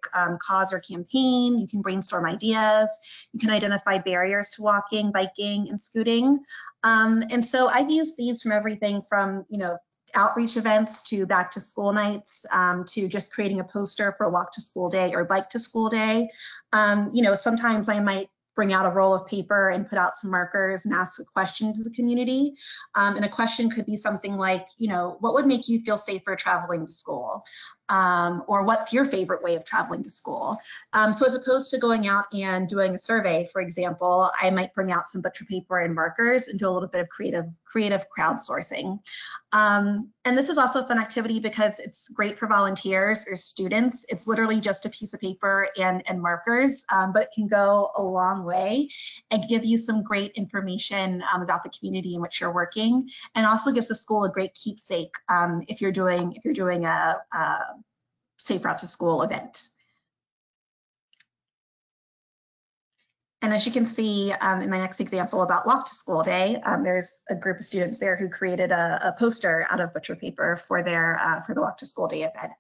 cause or campaign. You can brainstorm ideas. You can identify barriers to walking, biking, and scooting. Um, and so I've used these from everything from, you know, outreach events to back to school nights um, to just creating a poster for a walk to school day or bike to school day. Um, you know, sometimes I might bring out a roll of paper and put out some markers and ask a question to the community. Um, and a question could be something like, you know, what would make you feel safer traveling to school? Um, or what's your favorite way of traveling to school? Um, so as opposed to going out and doing a survey, for example, I might bring out some butcher paper and markers and do a little bit of creative, creative crowdsourcing. Um, and this is also a fun activity because it's great for volunteers or students. It's literally just a piece of paper and, and markers, um, but it can go a long way and give you some great information um, about the community in which you're working, and also gives the school a great keepsake um, if you're doing if you're doing a, a Safe Routes to School event. And as you can see um, in my next example about Walk to School Day, um, there's a group of students there who created a, a poster out of butcher paper for their uh, for the Walk to School Day event.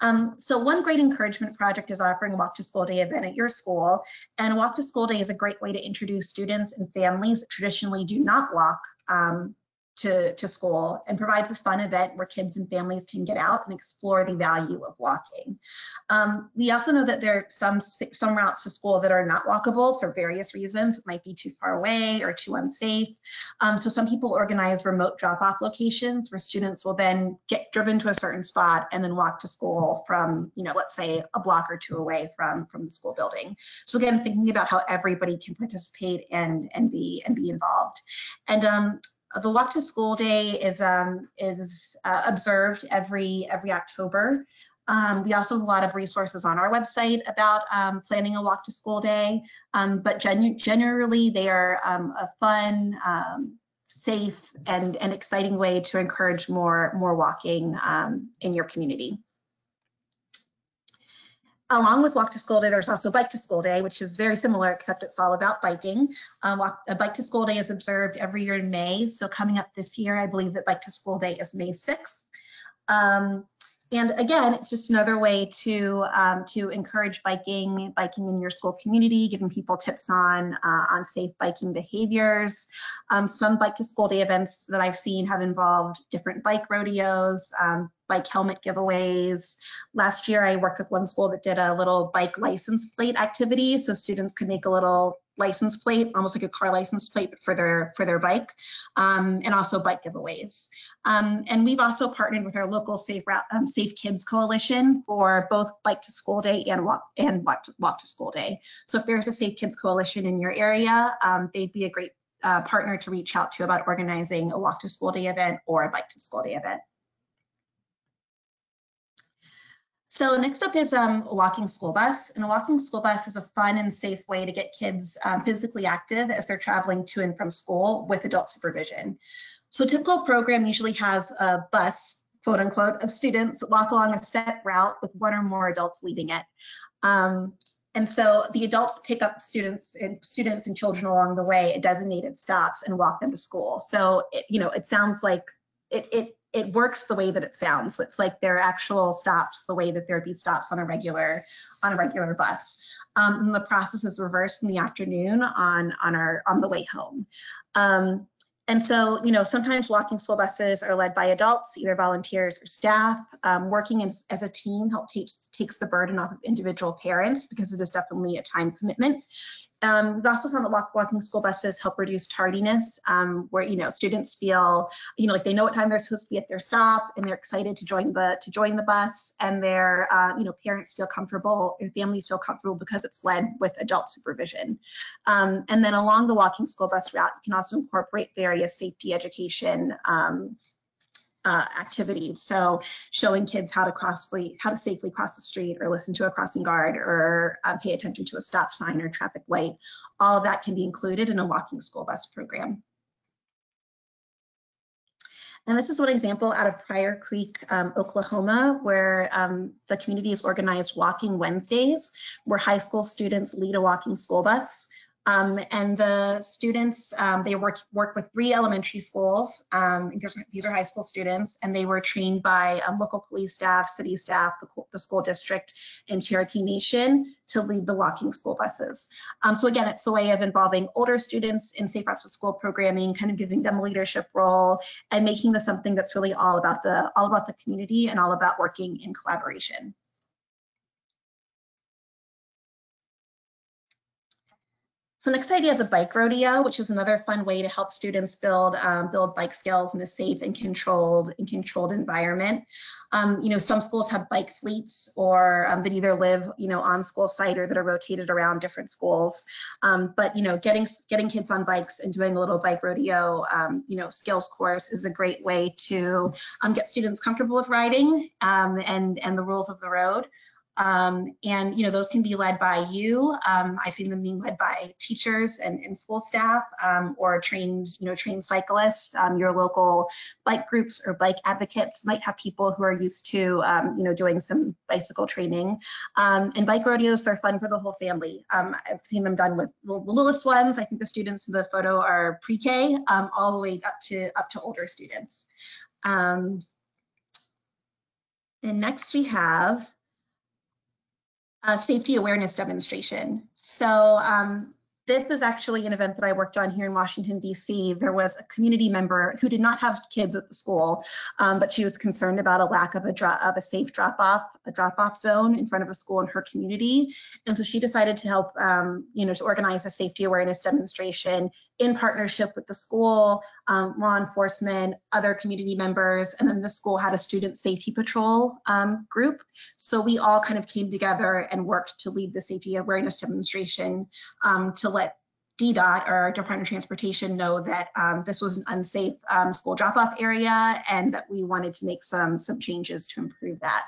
Um, so one great encouragement project is offering a Walk to School Day event at your school. And Walk to School Day is a great way to introduce students and families that traditionally do not walk um, to, to school and provides a fun event where kids and families can get out and explore the value of walking. Um, we also know that there are some, some routes to school that are not walkable for various reasons. It might be too far away or too unsafe. Um, so some people organize remote drop-off locations where students will then get driven to a certain spot and then walk to school from, you know, let's say a block or two away from, from the school building. So again, thinking about how everybody can participate and, and be and be involved. And um, the Walk to School Day is um, is uh, observed every every October. Um, we also have a lot of resources on our website about um, planning a walk to school day, um, but gen generally they are um, a fun, um, safe, and, and exciting way to encourage more, more walking in your community along with Walk to School Day, there's also Bike to School Day, which is very similar, except it's all about biking. Um, walk, a Bike to School Day is observed every year in May. So coming up this year, I believe that Bike to School Day is May 6th. Um, and again, it's just another way to um, to encourage biking, biking in your school community, giving people tips on uh, on safe biking behaviors. Um, some bike to school day events that I've seen have involved different bike rodeos, um, bike helmet giveaways. Last year, I worked with one school that did a little bike license plate activity, so students could make a little license plate, almost like a car license plate, for their for their bike, um, and also bike giveaways. Um, and we've also partnered with our local Safe Route, um, Safe Kids Coalition for both Bike to School Day and Walk and Walk to, walk to School Day. So if there's a Safe Kids Coalition in your area, um, they'd be a great uh, partner to reach out to about organizing a Walk to School Day event or a Bike to School Day event. So next up is um, a walking school bus. And a walking school bus is a fun and safe way to get kids um, physically active as they're traveling to and from school with adult supervision. So a typical program usually has a bus, quote unquote, of students that walk along a set route with one or more adults leading it. Um, and so the adults pick up students and students and children along the way at designated stops and walk them to school. So, it, you know, it sounds like it, it it works the way that it sounds. So it's like there are actual stops, the way that there'd be stops on a regular on a regular bus. Um, and the process is reversed in the afternoon on on our on the way home. Um, and so, you know, sometimes walking school buses are led by adults, either volunteers or staff. Um, working as, as, a team help takes takes the burden off of individual parents because it is definitely a time commitment. Um, we've also found that walk, walking school buses help reduce tardiness, um, where you know students feel you know like they know what time they're supposed to be at their stop, and they're excited to join the to join the bus, and their uh, you know parents feel comfortable and families feel comfortable because it's led with adult supervision. Um, and then along the walking school bus route, you can also incorporate various safety education um, uh, activities. So showing kids how to cross the, how to safely cross the street or listen to a crossing guard or uh, pay attention to a stop sign or traffic light. All of that can be included in a walking school bus program. And this is one example out of Pryor Creek, um, Oklahoma, where um, the community has organized Walking Wednesdays, where high school students lead a walking school bus. Um, and the students, um, they work, work with three elementary schools. Um, these are high school students, and they were trained by um, local police staff, city staff, the, the, school district, and Cherokee Nation to lead the walking school buses. Um, so again, it's a way of involving older students in Safe Routes to School programming, kind of giving them a leadership role, and making this something that's really all about the all about the community and all about working in collaboration. So next idea is a bike rodeo, which is another fun way to help students build um, build bike skills in a safe and controlled and controlled environment. Um, you know, some schools have bike fleets or um, that either live, you know, on school site or that are rotated around different schools. Um, but you know, getting getting kids on bikes and doing a little bike rodeo, um, you know, skills course is a great way to um, get students comfortable with riding and and the rules of the road. Um, and you know those can be led by you. Um, I've seen them being led by teachers and, and school staff um, or trained you know trained cyclists. Um, your local bike groups or bike advocates might have people who are used to um, you know doing some bicycle training. Um, and bike rodeos are fun for the whole family. I've seen them done with the littlest ones. I think the students in the photo are pre-K all the way up to up to older students. and next we have a safety awareness demonstration. So um, this is actually an event that I worked on here in Washington, D.C. There was a community member who did not have kids at the school, um, but she was concerned about a lack of a, drop, of a safe drop-off, a drop-off zone in front of a school in her community. And so she decided to help, um, you know, to organize a safety awareness demonstration in partnership with the school, um, law enforcement, other community members, and then the school had a student safety patrol um, group. So we all kind of came together and worked to lead the safety awareness demonstration um, to DDOT or Department of Transportation know that um, this was an unsafe um, school drop-off area and that we wanted to make some some changes to improve that.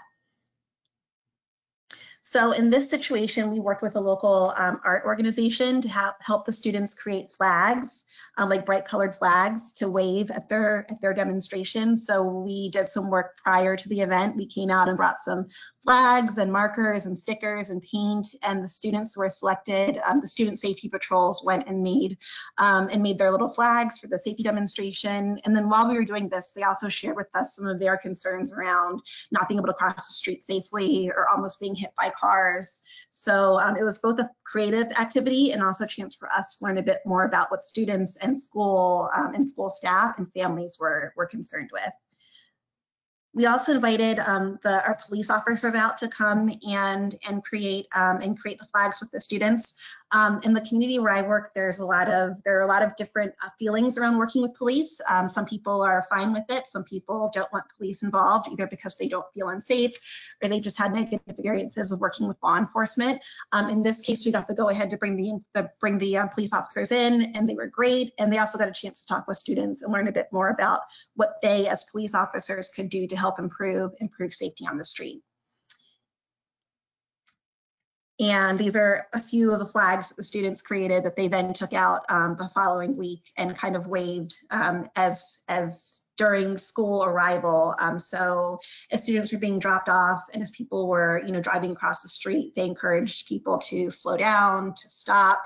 So in this situation, we worked with a local um, art organization to help the students create flags, uh, like bright colored flags to wave at their at their demonstration. So we did some work prior to the event. We came out and brought some flags and markers and stickers and paint, and the students were selected. Um, the student safety patrols went and made um, and made their little flags for the safety demonstration. And then while we were doing this, they also shared with us some of their concerns around not being able to cross the street safely or almost being hit by cars. So um, it was both a creative activity and also a chance for us to learn a bit more about what students and school um, and school staff and families were, were concerned with. We also invited um, the, our police officers out to come and and create um, and create the flags with the students. Um, in the community where I work, there's a lot of there are a lot of different uh, feelings around working with police. Um, some people are fine with it. Some people don't want police involved either because they don't feel unsafe or they just had negative experiences of working with law enforcement. Um, in this case, we got the go ahead to bring the, the bring the uh, police officers in, and they were great. And they also got a chance to talk with students and learn a bit more about what they as police officers could do to help improve improve safety on the street. And these are a few of the flags that the students created that they then took out um, the following week and kind of waved um, as, as during school arrival. Um, so as students were being dropped off and as people were, you know, driving across the street, they encouraged people to slow down, to stop.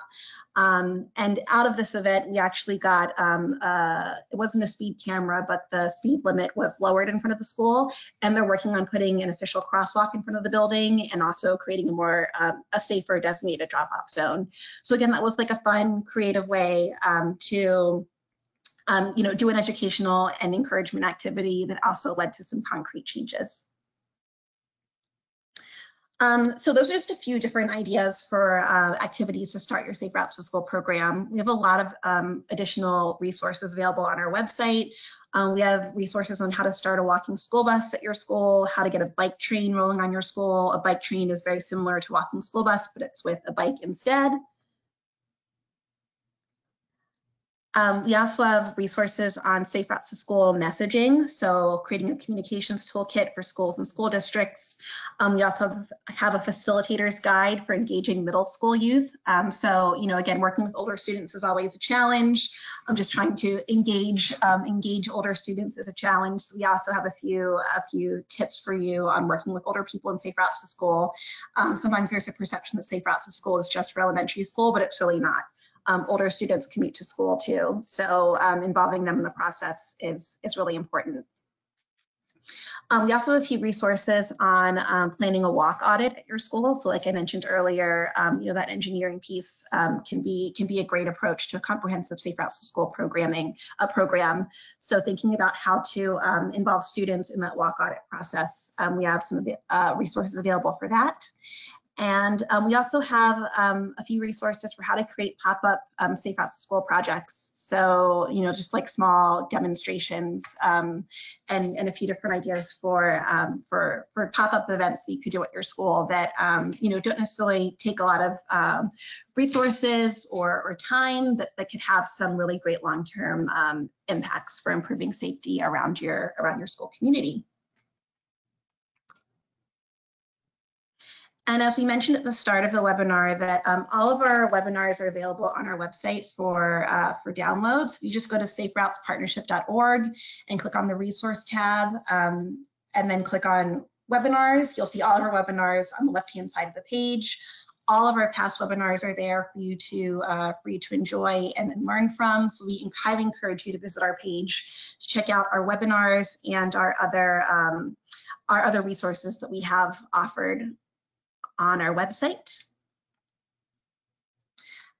Um, and out of this event, we actually got, um, uh, it wasn't a speed camera, but the speed limit was lowered in front of the school. And they're working on putting an official crosswalk in front of the building and also creating a more, um, a safer designated drop off zone. So again, that was like a fun, creative way um, to um, you know, do an educational and encouragement activity that also led to some concrete changes. Um, so those are just a few different ideas for uh, activities to start your Safe Routes to School program. We have a lot of um, additional resources available on our website. Um, we have resources on how to start a walking school bus at your school, how to get a bike train rolling on your school. A bike train is very similar to walking school bus, but it's with a bike instead. Um, we also have resources on safe routes to school messaging, so creating a communications toolkit for schools and school districts. Um, we also have, have, a facilitator's guide for engaging middle school youth. Um, so, you know, again, working with older students is always a challenge. I'm just trying to engage um, engage older students is a challenge. So we also have a few a few tips for you on working with older people in safe routes to school. Um, sometimes there's a perception that safe routes to school is just for elementary school, but it's really not um, older students commute to school too. So um, involving them in the process is, is really important. Um, we also have a few resources on um, planning a walk audit at your school. So like I mentioned earlier, um, you know, that engineering piece um, can be can be a great approach to a comprehensive Safe Routes to School programming a program. So thinking about how to um, involve students in that walk audit process, um, we have some uh, resources available for that. And um, we also have um, a few resources for how to create pop-up um, Safe Routes to School projects. So, you know, just like small demonstrations um, and, and a few different ideas for, um, for, for pop-up events that you could do at your school that, um, you know, don't necessarily take a lot of resources or, or time that, that could have some really great long-term impacts for improving safety around your, around your school community. And as we mentioned at the start of the webinar, that um, all of our webinars are available on our website for, uh, for downloads. You just go to saferoutespartnership.org and click on the resource tab um, and then click on webinars. You'll see all of our webinars on the left-hand side of the page. All of our past webinars are there for you to uh, for you to enjoy and, learn from. So we highly encourage you to visit our page to check out our webinars and our other um, our other resources that we have offered on our website.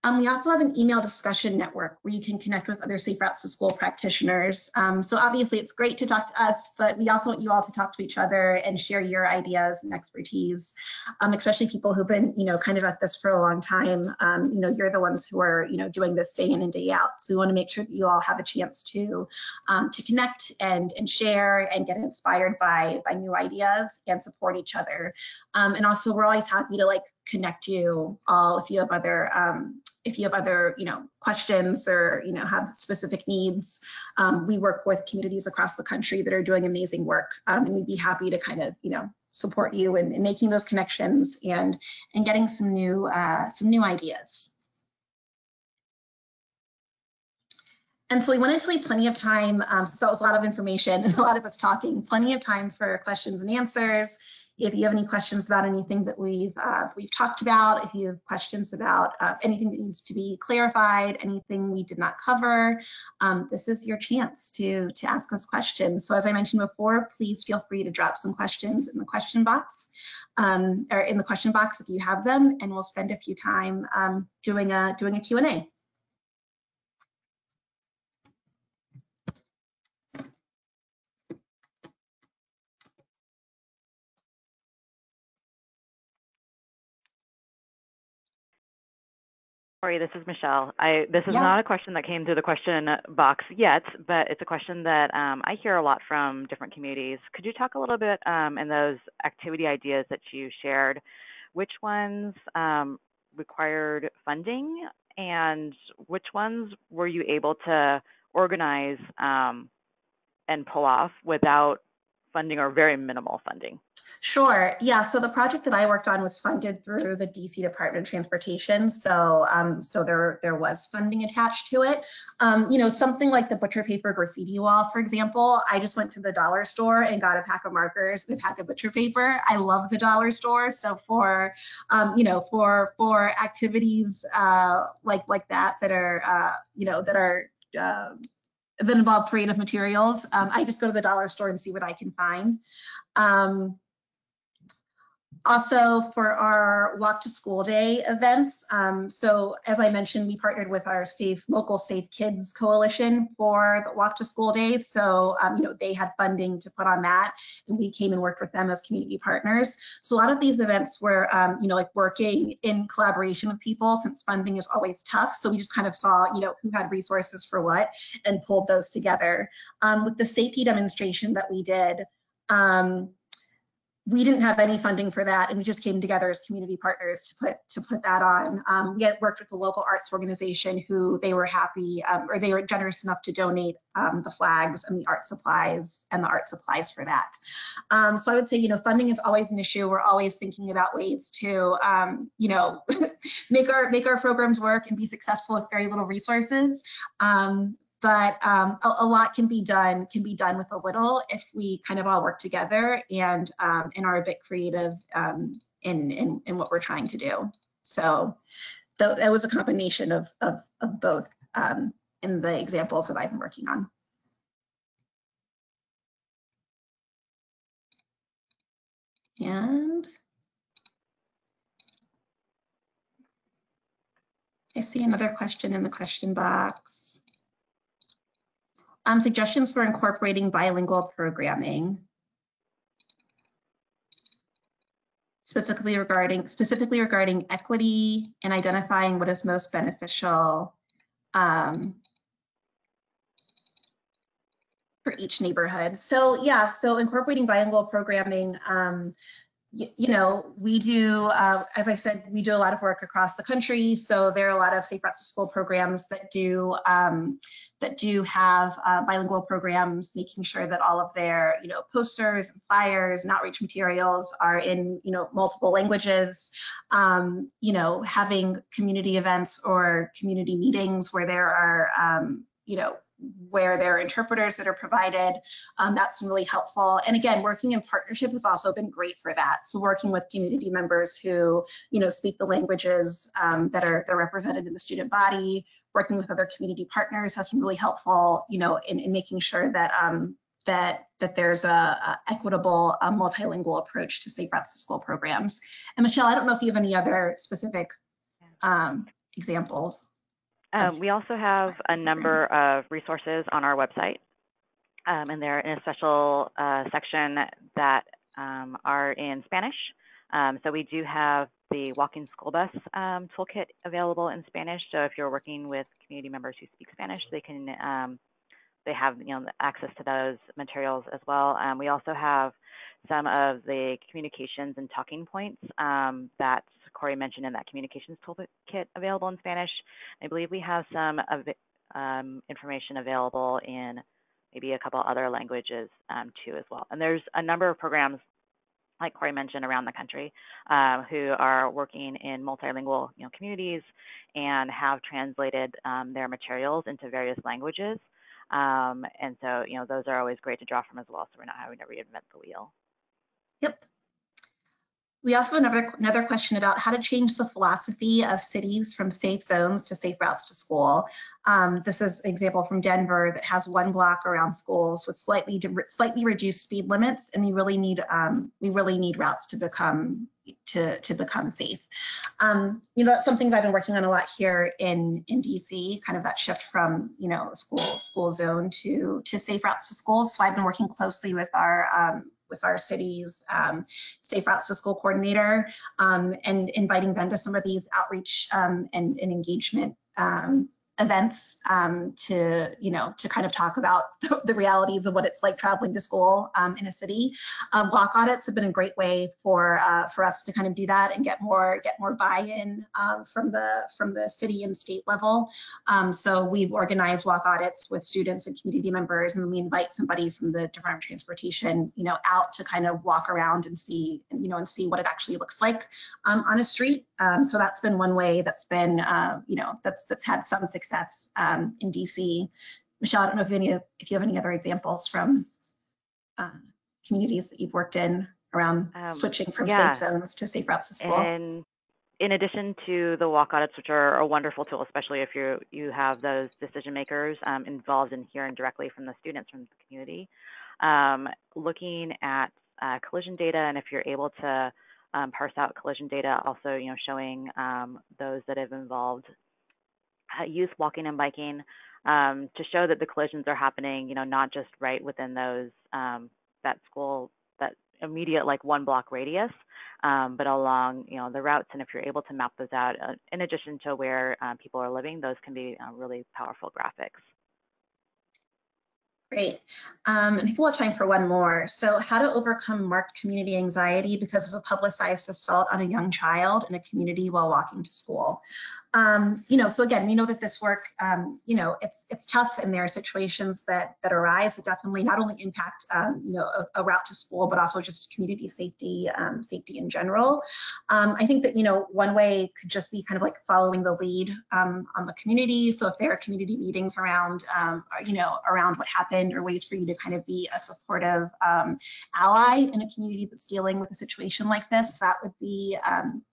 Um, we also have an email discussion network where you can connect with other Safe Routes to School practitioners. Um, so obviously it's great to talk to us, but we also want you all to talk to each other and share your ideas and expertise, um, especially people who've been, you know, kind of at this for a long time. Um, you know, you're the ones who are, you know, doing this day in and day out. So we want to make sure that you all have a chance to um, to connect and and share and get inspired by by new ideas and support each other. Um, and also, we're always happy to like connect you all if you have other um, if you have other you know questions or you know have specific needs um, we work with communities across the country that are doing amazing work um, and we'd be happy to kind of you know support you in, in making those connections and and getting some new uh, some new ideas And so we wanted to leave plenty of time, um, so that was a lot of information and a lot of us talking, plenty of time for questions and answers. If you have any questions about anything that we've uh, we've talked about, if you have questions about uh, anything that needs to be clarified, anything we did not cover, um, this is your chance to to ask us questions. So as I mentioned before, please feel free to drop some questions in the question box um, or in the question box if you have them, and we'll spend a few time um, doing a doing a Q&A. Sorry, this is Michelle. I this is Yeah. not a question that came through the question box yet, but it's a question that um, I hear a lot from different communities. Could you talk a little bit um, in those activity ideas that you shared, which ones um, required funding and which ones were you able to organize um, and pull off without funding or very minimal funding? Sure. Yeah. So the project that I worked on was funded through the DC Department of Transportation. So, um, so there there was funding attached to it. Um, you know, something like the butcher paper graffiti wall, for example. I just went to the dollar store and got a pack of markers and a pack of butcher paper. I love the dollar store. So for, um, you know, for for activities uh, like like that that are, uh, you know, that are uh, that involve creative materials. Um, I just go to the dollar store and see what I can find. Um, also for our walk to school day events. Um, so as I mentioned, we partnered with our safe local Safe Kids Coalition for the walk to school day. So um, you know they had funding to put on that, and we came and worked with them as community partners. So a lot of these events were um, you know like working in collaboration with people since funding is always tough. So we just kind of saw you know who had resources for what and pulled those together. Um, with the safety demonstration that we did. Um, we didn't have any funding for that and we just came together as community partners to put to put that on. Um, we had worked with a local arts organization who they were happy um, or they were generous enough to donate um, the flags and the art supplies and the art supplies for that. Um, so i would say you know funding is always an issue. We're always thinking about ways to um, you know make our make our programs work and be successful with very little resources. Um, but um, a, a, lot can be done can be done with a little if we kind of all work together and um, and are a bit creative um, in, in in what we're trying to do. So th that was a combination of of, of both um, in the examples that I've been working on. And I see another question in the question box. Um, suggestions for incorporating bilingual programming. Specifically regarding specifically regarding equity and identifying what is most beneficial um, for each neighborhood. So yeah, so incorporating bilingual programming, um, you know, we do, uh, as I said, we do a lot of work across the country. So there are a lot of safe routes to school programs that do um, that do have uh, bilingual programs, making sure that all of their, you know, posters and flyers and outreach materials are in, you know, multiple languages. Um, you know, having community events or community meetings where there are, um, you know, where there are interpreters that are provided. Um, that's been really helpful. And again, working in partnership has also been great for that. So working with community members who, you know, speak the languages um, that are they're represented in the student body, working with other community partners has been really helpful, you know, in, in making sure that um, that that there's a, a equitable a multilingual approach to safe routes to school programs. And Michelle, I don't know if you have any other specific um, examples. Um, we also have a number of resources on our website, um, and they're in a special uh, section that um, are in Spanish. Um, so we do have the Walking School Bus um, toolkit available in Spanish. So if you're working with community members who speak Spanish, they can um, they have you know access to those materials as well. we also have some of the communications and talking points um, that Corey mentioned in that communications toolkit available in Spanish. I believe we have some um, information available in maybe a couple other languages um, too as well. And there's a number of programs, like Corey mentioned, around the country uh, who are working in multilingual you know, communities and have translated um, their materials into various languages. Um, and so, you know, those are always great to draw from as well, so we're not having to reinvent the wheel. Yep. We also have another, another question about how to change the philosophy of cities from safe zones to safe routes to school. Um, this is an example from Denver that has one block around schools with slightly slightly reduced speed limits, and we really need um, we really need routes to become to to become safe. Um, you know, that's something that I've been working on a lot here in in DC, kind of that shift from you know school school zone to to safe routes to schools. So I've been working closely with our um, with our city's um, Safe Routes to School coordinator um, and inviting them to some of these outreach um, and, and, engagement um, events um, to, you know, to kind of talk about the, the, realities of what it's like traveling to school um, in a city. Um, block audits have been a great way for uh, for us to kind of do that and get more get more buy-in uh, from the from the city and state level. Um, so we've organized walk audits with students and community members, and we invite somebody from the Department of Transportation, you know, out to kind of walk around and see, you know, and see what it actually looks like um, on a street. So that's been one way that's been, uh, you know, that's that's had some success success um, in DC. Michelle, I don't know if you, have any, if you have any other examples from uh, communities that you've worked in around um, switching from yeah. safe zones to safe routes to school. And in addition to the walk audits, which are a wonderful tool, especially if you you have those decision makers um, involved in hearing directly from the students from the community, um, looking at uh, collision data, and if you're able to um, parse out collision data, also you know showing um, those that have involved youth walking and biking um, to show that the collisions are happening, you know, not just right within those um, that school that immediate like one block radius, um, but along you know the routes. And if you're able to map those out, uh, in addition to where uh, people are living, those can be uh, really powerful graphics. Great. Um, and I think we'll have time for one more. So how to overcome marked community anxiety because of a publicized assault on a young child in a community while walking to school. Um, you know, so again, we know that this work, um, you know, it's it's tough and there are situations that that arise that definitely not only impact, um, you know, a, a, route to school, but also just community safety, um, safety in general. Um, I think that, you know, one way could just be kind of like following the lead um, on the community. So if there are community meetings around, you know, around what happened or ways for you to kind of be a supportive ally in a community that's dealing with a situation like this, that would be,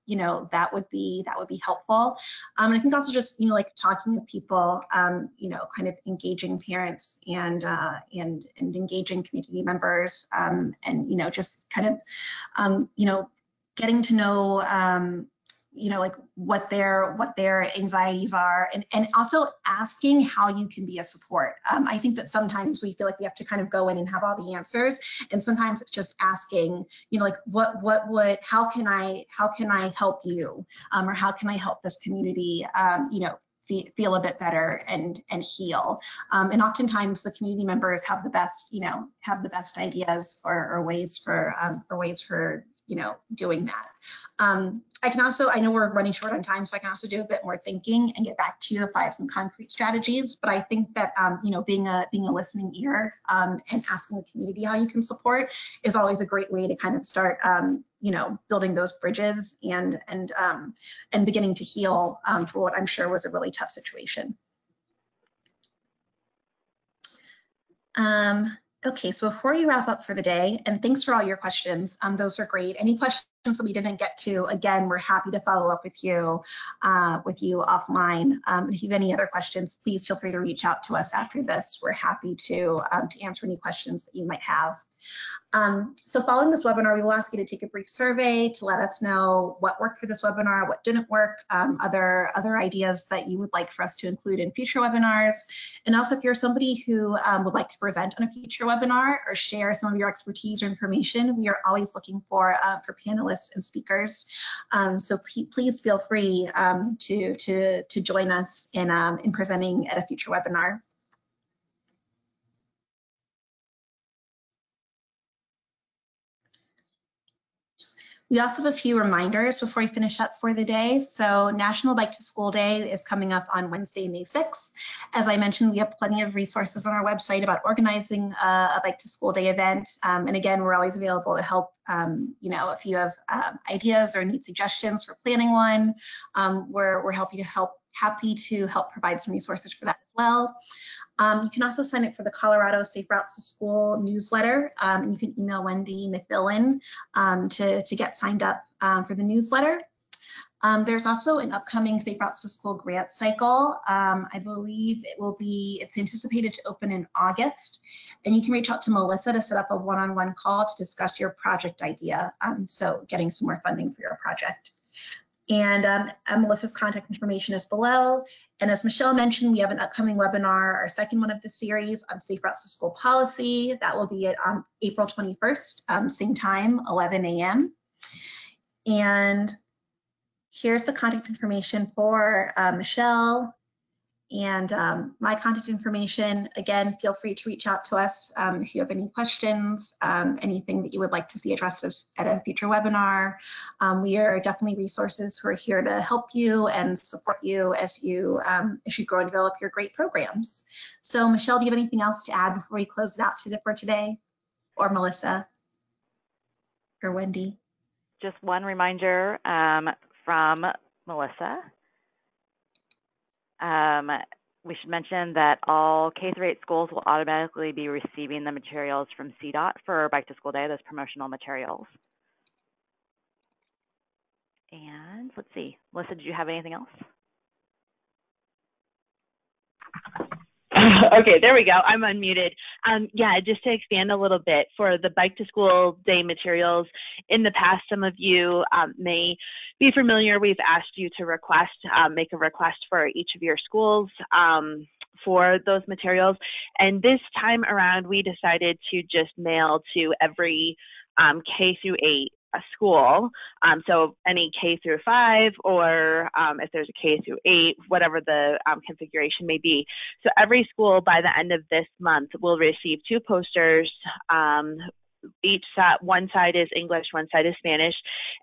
you know, that would be that would be helpful. Um, and I think also just, you know, like talking to people, um, you know, kind of engaging parents and uh, and and engaging community members, um, and you know, just kind of, um, you know, getting to know um, you know like what their what their anxieties are and and also asking how you can be a support um, i think that sometimes we feel like we have to kind of go in and have all the answers and sometimes it's just asking you know like what what would how can i how can i help you um, or how can i help this community um, you know feel a bit better and and heal. Um, and oftentimes the community members have the best, you know, have the best ideas or, or ways for um, or ways for you know doing that. Um, I can also, I know we're running short on time, so I can also do a bit more thinking and get back to you if I have some concrete strategies. But I think that, um, you know, being a being a listening ear um, and asking the community how you can support is always a great way to kind of start, um, you know, building those bridges and and um, and beginning to heal um, for what I'm sure was a really tough situation. Um, Okay, so before you wrap up for the day, and thanks for all your questions, um, those were great. Any questions that we didn't get to, again, we're happy to follow up with you uh, with you offline. Um, if you have any other questions, please feel free to reach out to us after this. We're happy to, um, to answer any questions that you might have. Um, so following this webinar, we will ask you to take a brief survey to let us know what worked for this webinar, what didn't work, um, other, other ideas that you would like for us to include in future webinars. And also if you're somebody who um, would like to present on a future webinar or share some of your expertise or information, we are always looking for, uh, for panelists and speakers. Um, so please feel free um, to, to, to join us in, um, in presenting at a future webinar. We also have a few reminders before we finish up for the day. So National Bike to School Day is coming up on Wednesday, May 6th. As I mentioned, we have plenty of resources on our website about organizing a, Bike to School Day event. Um, and again, we're always available to help, um, you know, if you have um, ideas or need suggestions for planning one, um, we're, we're happy to help happy to help provide some resources for that as well. Um, you can also sign up for the Colorado Safe Routes to School newsletter. Um, and you can email Wendy McMillan um, to, to get signed up um, for the newsletter. Um, there's also an upcoming Safe Routes to School grant cycle. Um, I believe it will be, it's anticipated to open in August. And you can reach out to Melissa to set up a one-on-one -on -one call to discuss your project idea. so getting some more funding for your project. And um, Melissa's contact information is below. And as Michelle mentioned, we have an upcoming webinar, our second one of the series on Safe Routes to School policy. That will be at um, April 21st, um, same time, 11 a.m. And here's the contact information for uh, Michelle, and um, my contact information. Again, feel free to reach out to us um, if you have any questions, um, anything that you would like to see addressed at a future webinar. Um, we are definitely resources who are here to help you and support you as you um, as you grow and develop your great programs. So Michelle, do you have anything else to add before we close it out for today? Or Melissa? Or Wendy? Just one reminder um, from Melissa um, we should mention that all K through 8 schools will automatically be receiving the materials from CDOT for Bike to School Day, those promotional materials. And let's see, Melissa, did you have anything else? okay, there we go. I'm unmuted. Um, yeah, just to expand a little bit for the Bike to School Day materials, in the past, some of you um, may be familiar. We've asked you to request, um, make a request for each of your schools um, for those materials. And this time around, we decided to just mail to every um, K through 8 a school. Um, so any K through five, or um, if there's a K through eight, whatever the um, configuration may be. So every school by the end of this month will receive two posters um, each side, one side is English, one side is Spanish,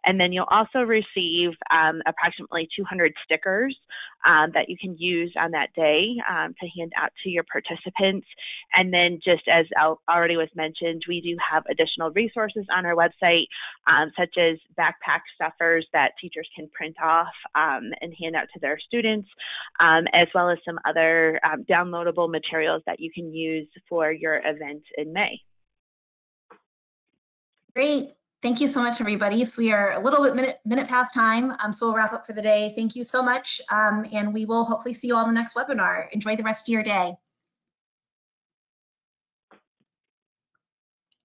and then you'll also receive um, approximately 200 stickers um, that you can use on that day um, to hand out to your participants. And then, just as already was mentioned, we do have additional resources on our website, um, such as backpack stuffers that teachers can print off um, and hand out to their students, um, as well as some other downloadable materials that you can use for your event in May. Great. Thank you so much, everybody. So we are a little bit minute, minute past time, um, so we'll wrap up for the day. Thank you so much, um, and we will hopefully see you all in the next webinar. Enjoy the rest of your day.